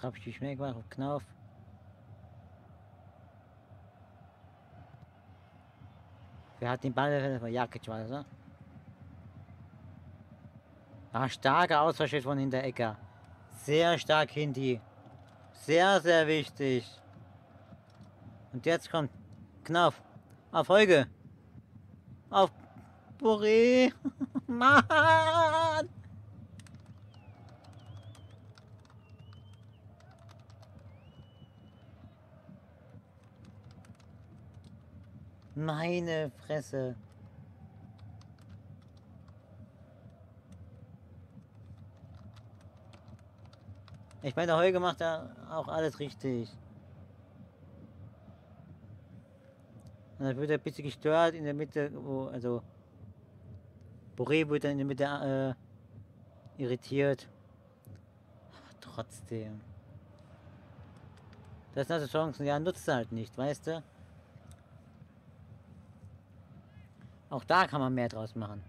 Trap ich die Schmeck auf Knopf. Wer hat den Ball von Jakic war das, ne? Starker Ausfallschritt von hinter Ecker. Sehr stark Hindi. Sehr, sehr wichtig. Und jetzt kommt Knopf. Auf Folge. Auf Boré. Mann! Meine Fresse. Ich meine, der Heuge macht da auch alles richtig. Und dann wird er ein bisschen gestört in der Mitte, wo, also Boré wird dann in der Mitte äh, irritiert. Aber trotzdem. Das sind also Chancen, ja, nutzt halt nicht, weißt du? Auch da kann man mehr draus machen.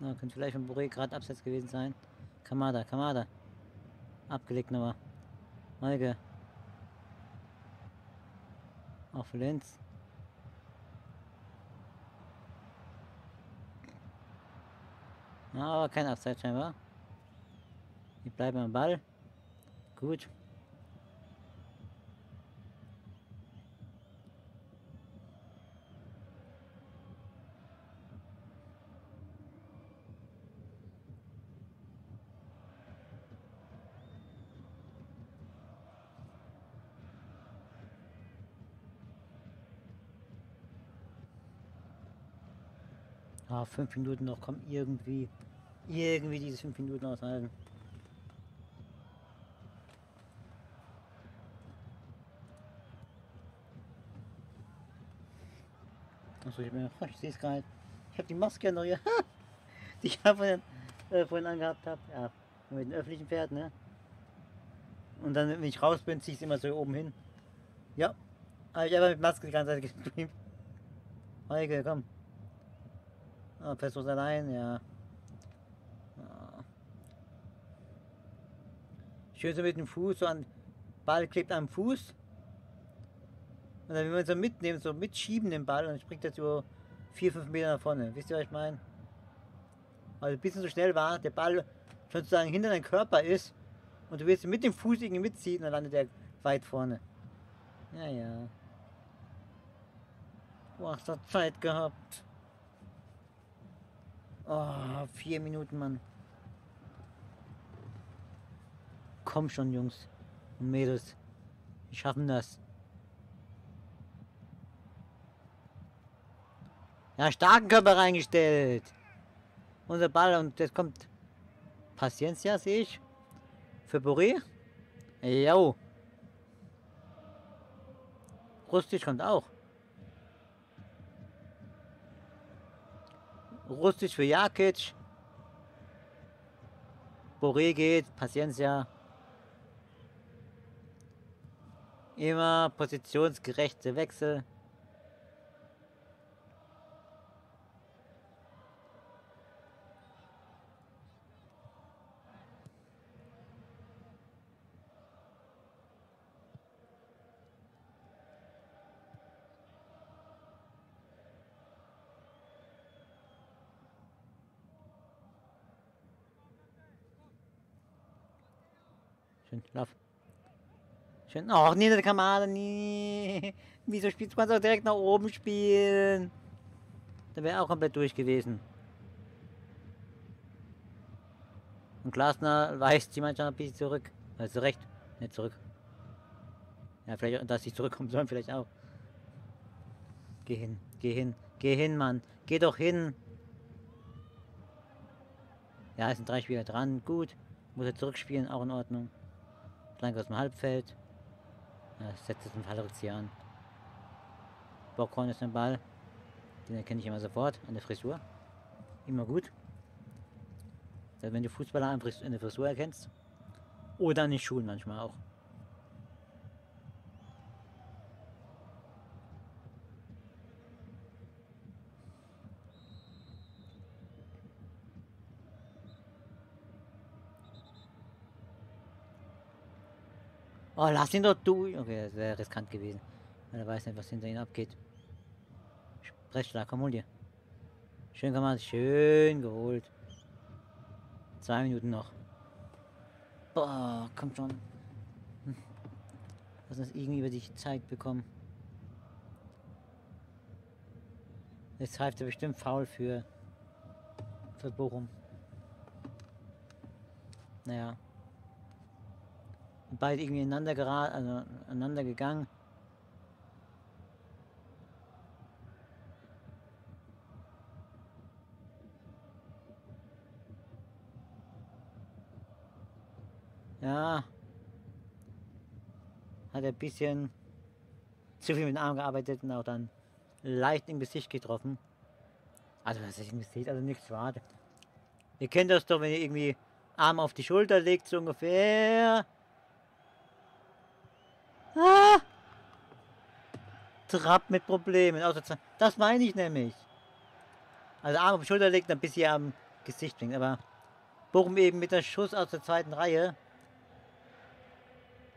Na, könnte vielleicht von Boré gerade abseits gewesen sein. Kamada, Kamada. Abgelegt nochmal. Malge. Auf Lenz. Aber kein Abseits scheinbar. Wir bleiben am Ball. Gut. Fünf Minuten noch, komm, irgendwie, irgendwie diese fünf Minuten aushalten. Achso, ich, bin, ich sehe es gerade. Ich habe die Maske noch hier, die ich vorhin, äh, vorhin angehabt habe. Ja, mit dem öffentlichen Pferd, ne? Und dann, wenn ich raus bin, ziehe ich es immer so oben hin. Ja, habe ich einfach mit Maske die ganze Zeit gestreamt. Heike, komm. Ah, Pestos allein, ja. Ah. Schön so mit dem Fuß, so an Ball klebt am Fuß. Und dann, wenn man so mitnehmen, so mitschieben den Ball, dann springt das so 4-5 Meter nach vorne. Wisst ihr, was ich meine? Weil ein bisschen so schnell war, der Ball sozusagen hinter deinem Körper ist und du willst mit dem Fuß irgendwie mitziehen, dann landet er weit vorne. Ja, ja. Du hast da Zeit gehabt. Oh, vier Minuten, Mann. Komm schon, Jungs und Mädels. Wir schaffen das. Ja, starken Körper reingestellt. Unser Ball und das kommt. Paciencia sehe ich. Für Boré. Jo. Rustig kommt auch. Rustig für Jakic. Boré geht, Paciencia. Immer positionsgerechte Wechsel. Schön, lauf. Schön. Oh, nee, der Kamada, nee. Wieso spielst man so direkt nach oben spielen? Da wäre auch komplett durch gewesen. Und Glasner weist die Mannschaft ein bisschen zurück. Also recht, nicht zurück. Ja, vielleicht, dass sie zurückkommen sollen, vielleicht auch. Geh hin, geh hin, geh hin, Mann. Geh doch hin. Ja, es sind drei Spieler dran. Gut. Muss er zurückspielen, auch in Ordnung. Flanke aus dem Halbfeld. Ja, setzt es einen Fallrückzieher an. Bockhorn ist ein Ball. Den erkenne ich immer sofort an der Frisur. Immer gut. Also wenn du Fußballer an der Frisur erkennst. Oder an den Schuhen manchmal auch. Oh, lass ihn doch durch. Okay, das wäre riskant gewesen. Er weiß nicht, was hinter ihm abgeht. Sprechschlag, komm hol dir. Schön gemacht, schön geholt. Zwei Minuten noch. Boah, kommt schon. Hm. Lass uns irgendwie über die Zeit bekommen. Jetzt greift er bestimmt faul für, für Bochum. Naja. Beide irgendwie ineinander geraten, also aneinander gegangen. Ja. Hat ein bisschen zu viel mit dem Arm gearbeitet und auch dann leicht im Gesicht getroffen. Also was ist im Gesicht? Also nichts schade. Ihr kennt das doch, wenn ihr irgendwie Arm auf die Schulter legt, so ungefähr. Ah! Trapp mit Problemen. Das meine ich nämlich. Also Arm auf die Schulter legt, dann bis ihr am Gesicht bringt. Aber Bochum eben mit der Schuss aus der zweiten Reihe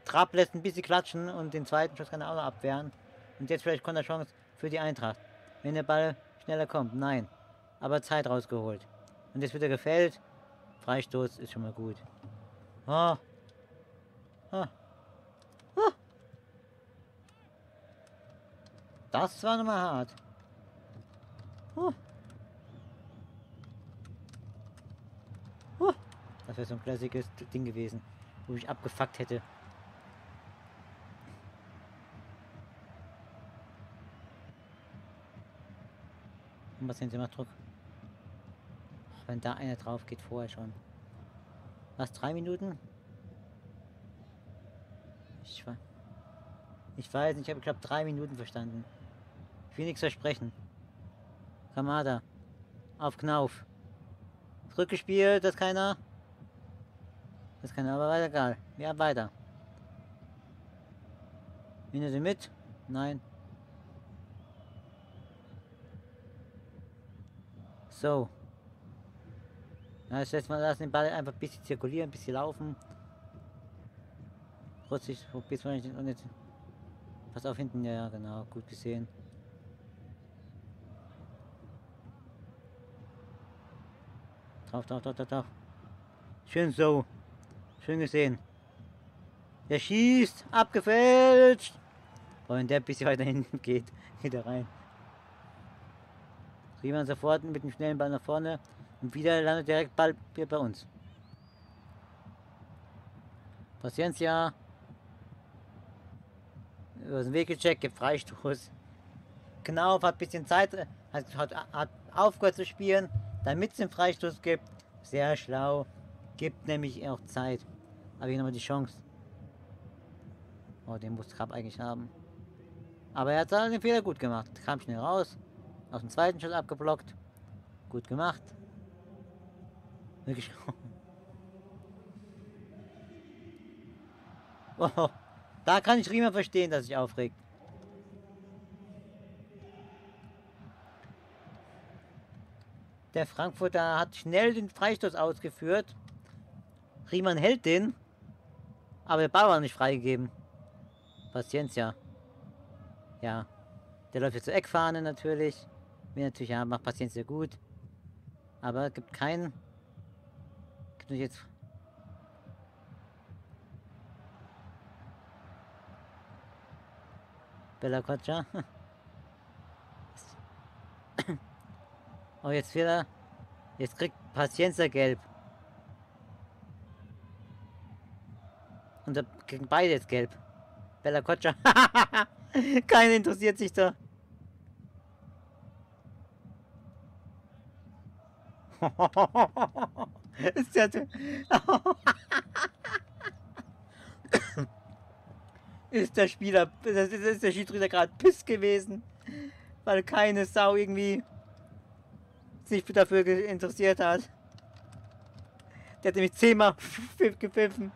Trapp lässt ein bisschen klatschen und den zweiten Schuss kann er auch noch abwehren. Und jetzt vielleicht kommt der Chance für die Eintracht. Wenn der Ball schneller kommt. Nein. Aber Zeit rausgeholt. Und jetzt wird er gefällt. Freistoß ist schon mal gut. Oh. Oh. Das war nochmal hart. Oh. Oh. Das wäre so ein klassisches Ding gewesen, wo ich abgefuckt hätte. Und was sind Sie mal Druck? Wenn da einer drauf geht, vorher schon. Was, drei Minuten? Ich, ich weiß nicht, ich habe, glaube drei Minuten verstanden. Nichts versprechen. Kamada. Auf Knauf. Zurückgespielt, das keiner. Das kann aber weiter egal. Ja, weiter. Nehmen Sie mit? Nein. So. Ja, heißt, man lassen den Ball einfach ein bisschen zirkulieren, ein bisschen laufen. Russisch, bis man nicht. Pass auf hinten, ja, genau, gut gesehen. Drauf, drauf, drauf, drauf, drauf. Schön so. Schön gesehen. Der schießt, abgefälscht. Und der ein bisschen weiter hinten geht, wieder rein. Riemann sofort mit dem schnellen Ball nach vorne und wieder landet direkt Ball hier bei uns. Paciencia. Über den Weg gecheckt, gibt Freistoß. Knauf hat ein bisschen Zeit, äh, hat, hat, hat aufgehört zu spielen, damit es den Freistoß gibt. Sehr schlau. Gibt nämlich auch Zeit. Habe ich nochmal die Chance. Oh, den muss Trapp eigentlich haben. Aber er hat den Fehler gut gemacht. Kam schnell raus. Aus dem zweiten Schuss abgeblockt. Gut gemacht. Wirklich. Oh, da kann ich Riemer verstehen, dass sich aufregt. Der Frankfurter hat schnell den Freistoß ausgeführt. Riemann hält den. Aber der Ball war nicht freigegeben. Paciencia. Ja. Der läuft jetzt zur Eckfahne natürlich. Mir natürlich, ja, macht sehr gut. Aber gibt keinen. Gibt nicht jetzt. Bella Quattro. oh, jetzt wieder. Jetzt kriegt Pacienza gelb. Und da kriegen beide jetzt gelb. Bella Quattro. Keiner interessiert sich da. ist ja ist der Spieler, ist der Schiedsrichter gerade piss gewesen, weil keine Sau irgendwie sich dafür interessiert hat. Der hat nämlich zehnmal gepfiffen.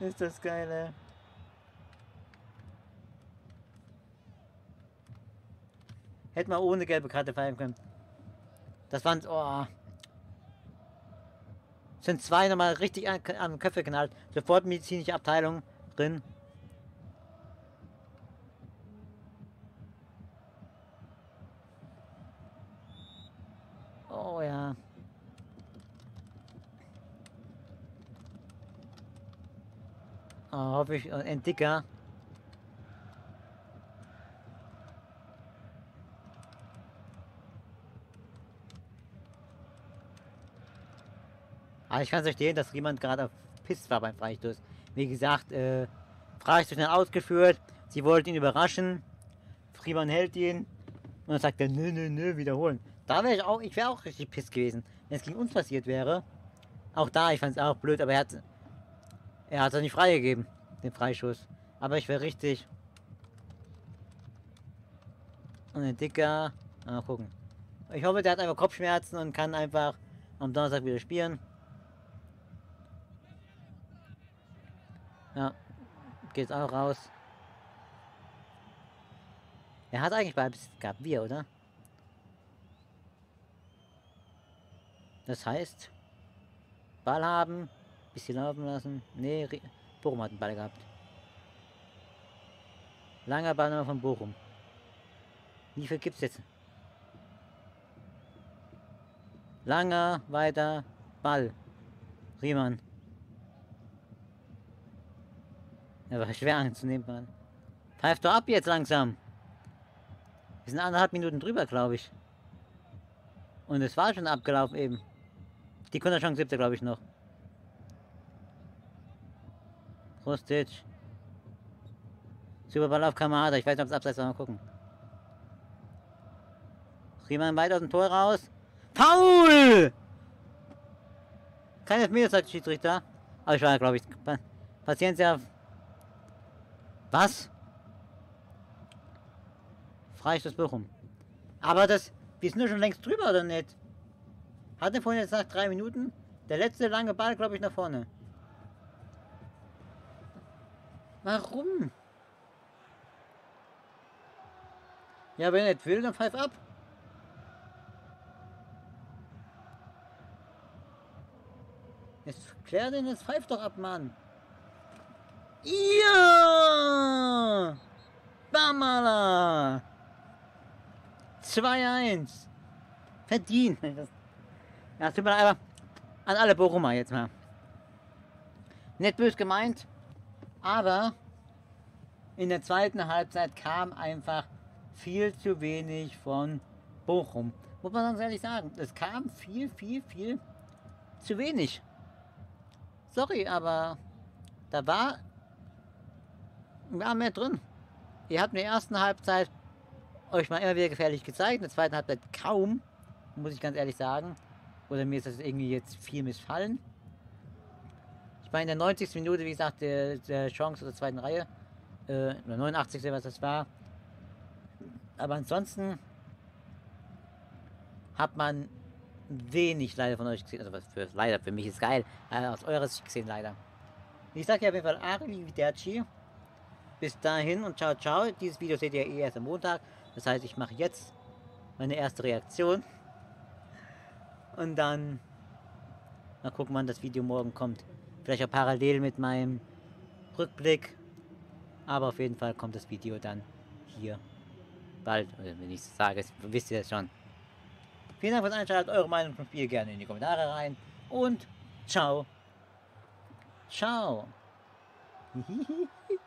Ist das geil, ey. Hätte man ohne gelbe Karte feiern können. Das waren, oh, sind zwei nochmal richtig an, an Köpfe geknallt. Sofort medizinische Abteilung drin. Oh ja. Oh, hoffe ich, ein dicker. Aber ich kann verstehen, dass jemand gerade auf Piss war beim Freistoß. Wie gesagt, äh, Freistoß schnell ausgeführt. Sie wollten ihn überraschen. Friemann hält ihn. Und dann sagt er, nö, nö, nö, wiederholen. Da wäre ich auch, ich wäre auch richtig piss gewesen, wenn es gegen uns passiert wäre. Auch da, ich fand es auch blöd, aber er hat er hat es nicht freigegeben, den Freischuss. Aber ich wäre richtig. Und ein dicker. Mal gucken. Ich hoffe, der hat einfach Kopfschmerzen und kann einfach am Donnerstag wieder spielen. Ja, geht auch raus. Er hat eigentlich bei gab wir, oder? Das heißt, Ball haben, bisschen laufen lassen. Nee, Bochum hat einen Ball gehabt. Langer Ball noch von Bochum. Wie viel gibt's jetzt? Langer, weiter, Ball. Riemann. Er war schwer anzunehmen, Mann. Pfeift doch ab jetzt langsam. Wir sind anderthalb Minuten drüber, glaube ich. Und es war schon abgelaufen eben. Die Kunderchance gibt es glaube ich, noch. Rustic. Super Ball auf Kamada. Ich weiß nicht, ob es abseits war. Mal gucken. Riemann weit aus dem Tor raus. Paul! Kein Elfmeter, sagt Schiedsrichter. Aber ich war, glaube ich, Paciencia was? Freistoß Bochum. Aber das, wir sind nur schon längst drüber, oder nicht? Hatte vorhin jetzt nach drei Minuten der letzte lange Ball, glaube ich, nach vorne. Warum? Ja, wenn er nicht will, dann pfeif ab. Jetzt klär den, jetzt pfeif doch ab, Mann. Ja! Bamala! 2-1. Verdient. Ja, tut mir leid, an alle Bochumer jetzt mal. Nicht bös gemeint, aber in der zweiten Halbzeit kam einfach viel zu wenig von Bochum. Muss man ganz ehrlich sagen. Es kam viel, viel, viel zu wenig. Sorry, aber da war war mehr drin. Ihr habt in der ersten Halbzeit euch mal immer wieder gefährlich gezeigt, in der zweiten Halbzeit kaum, muss ich ganz ehrlich sagen. Oder mir ist das irgendwie jetzt viel missfallen. Ich war in der 90. Minute, wie gesagt, der, der Chance der zweiten Reihe. Äh, oder 89. was das war. Aber ansonsten hat man wenig leider von euch gesehen. Also was für leider, für mich ist geil. Äh, aus eurer Sicht gesehen leider. Ich sage ja auf jeden Fall Ari Viderci. Bis dahin und ciao, ciao. Dieses Video seht ihr eh erst am Montag. Das heißt, ich mache jetzt meine erste Reaktion. Und dann mal gucken, wann das Video morgen kommt. Vielleicht auch parallel mit meinem Rückblick. Aber auf jeden Fall kommt das Video dann hier bald. Wenn ich es sage, wisst ihr es schon. Vielen Dank fürs Einschalten. Eure Meinung zum Spiel gerne in die Kommentare rein. Und ciao. Ciao.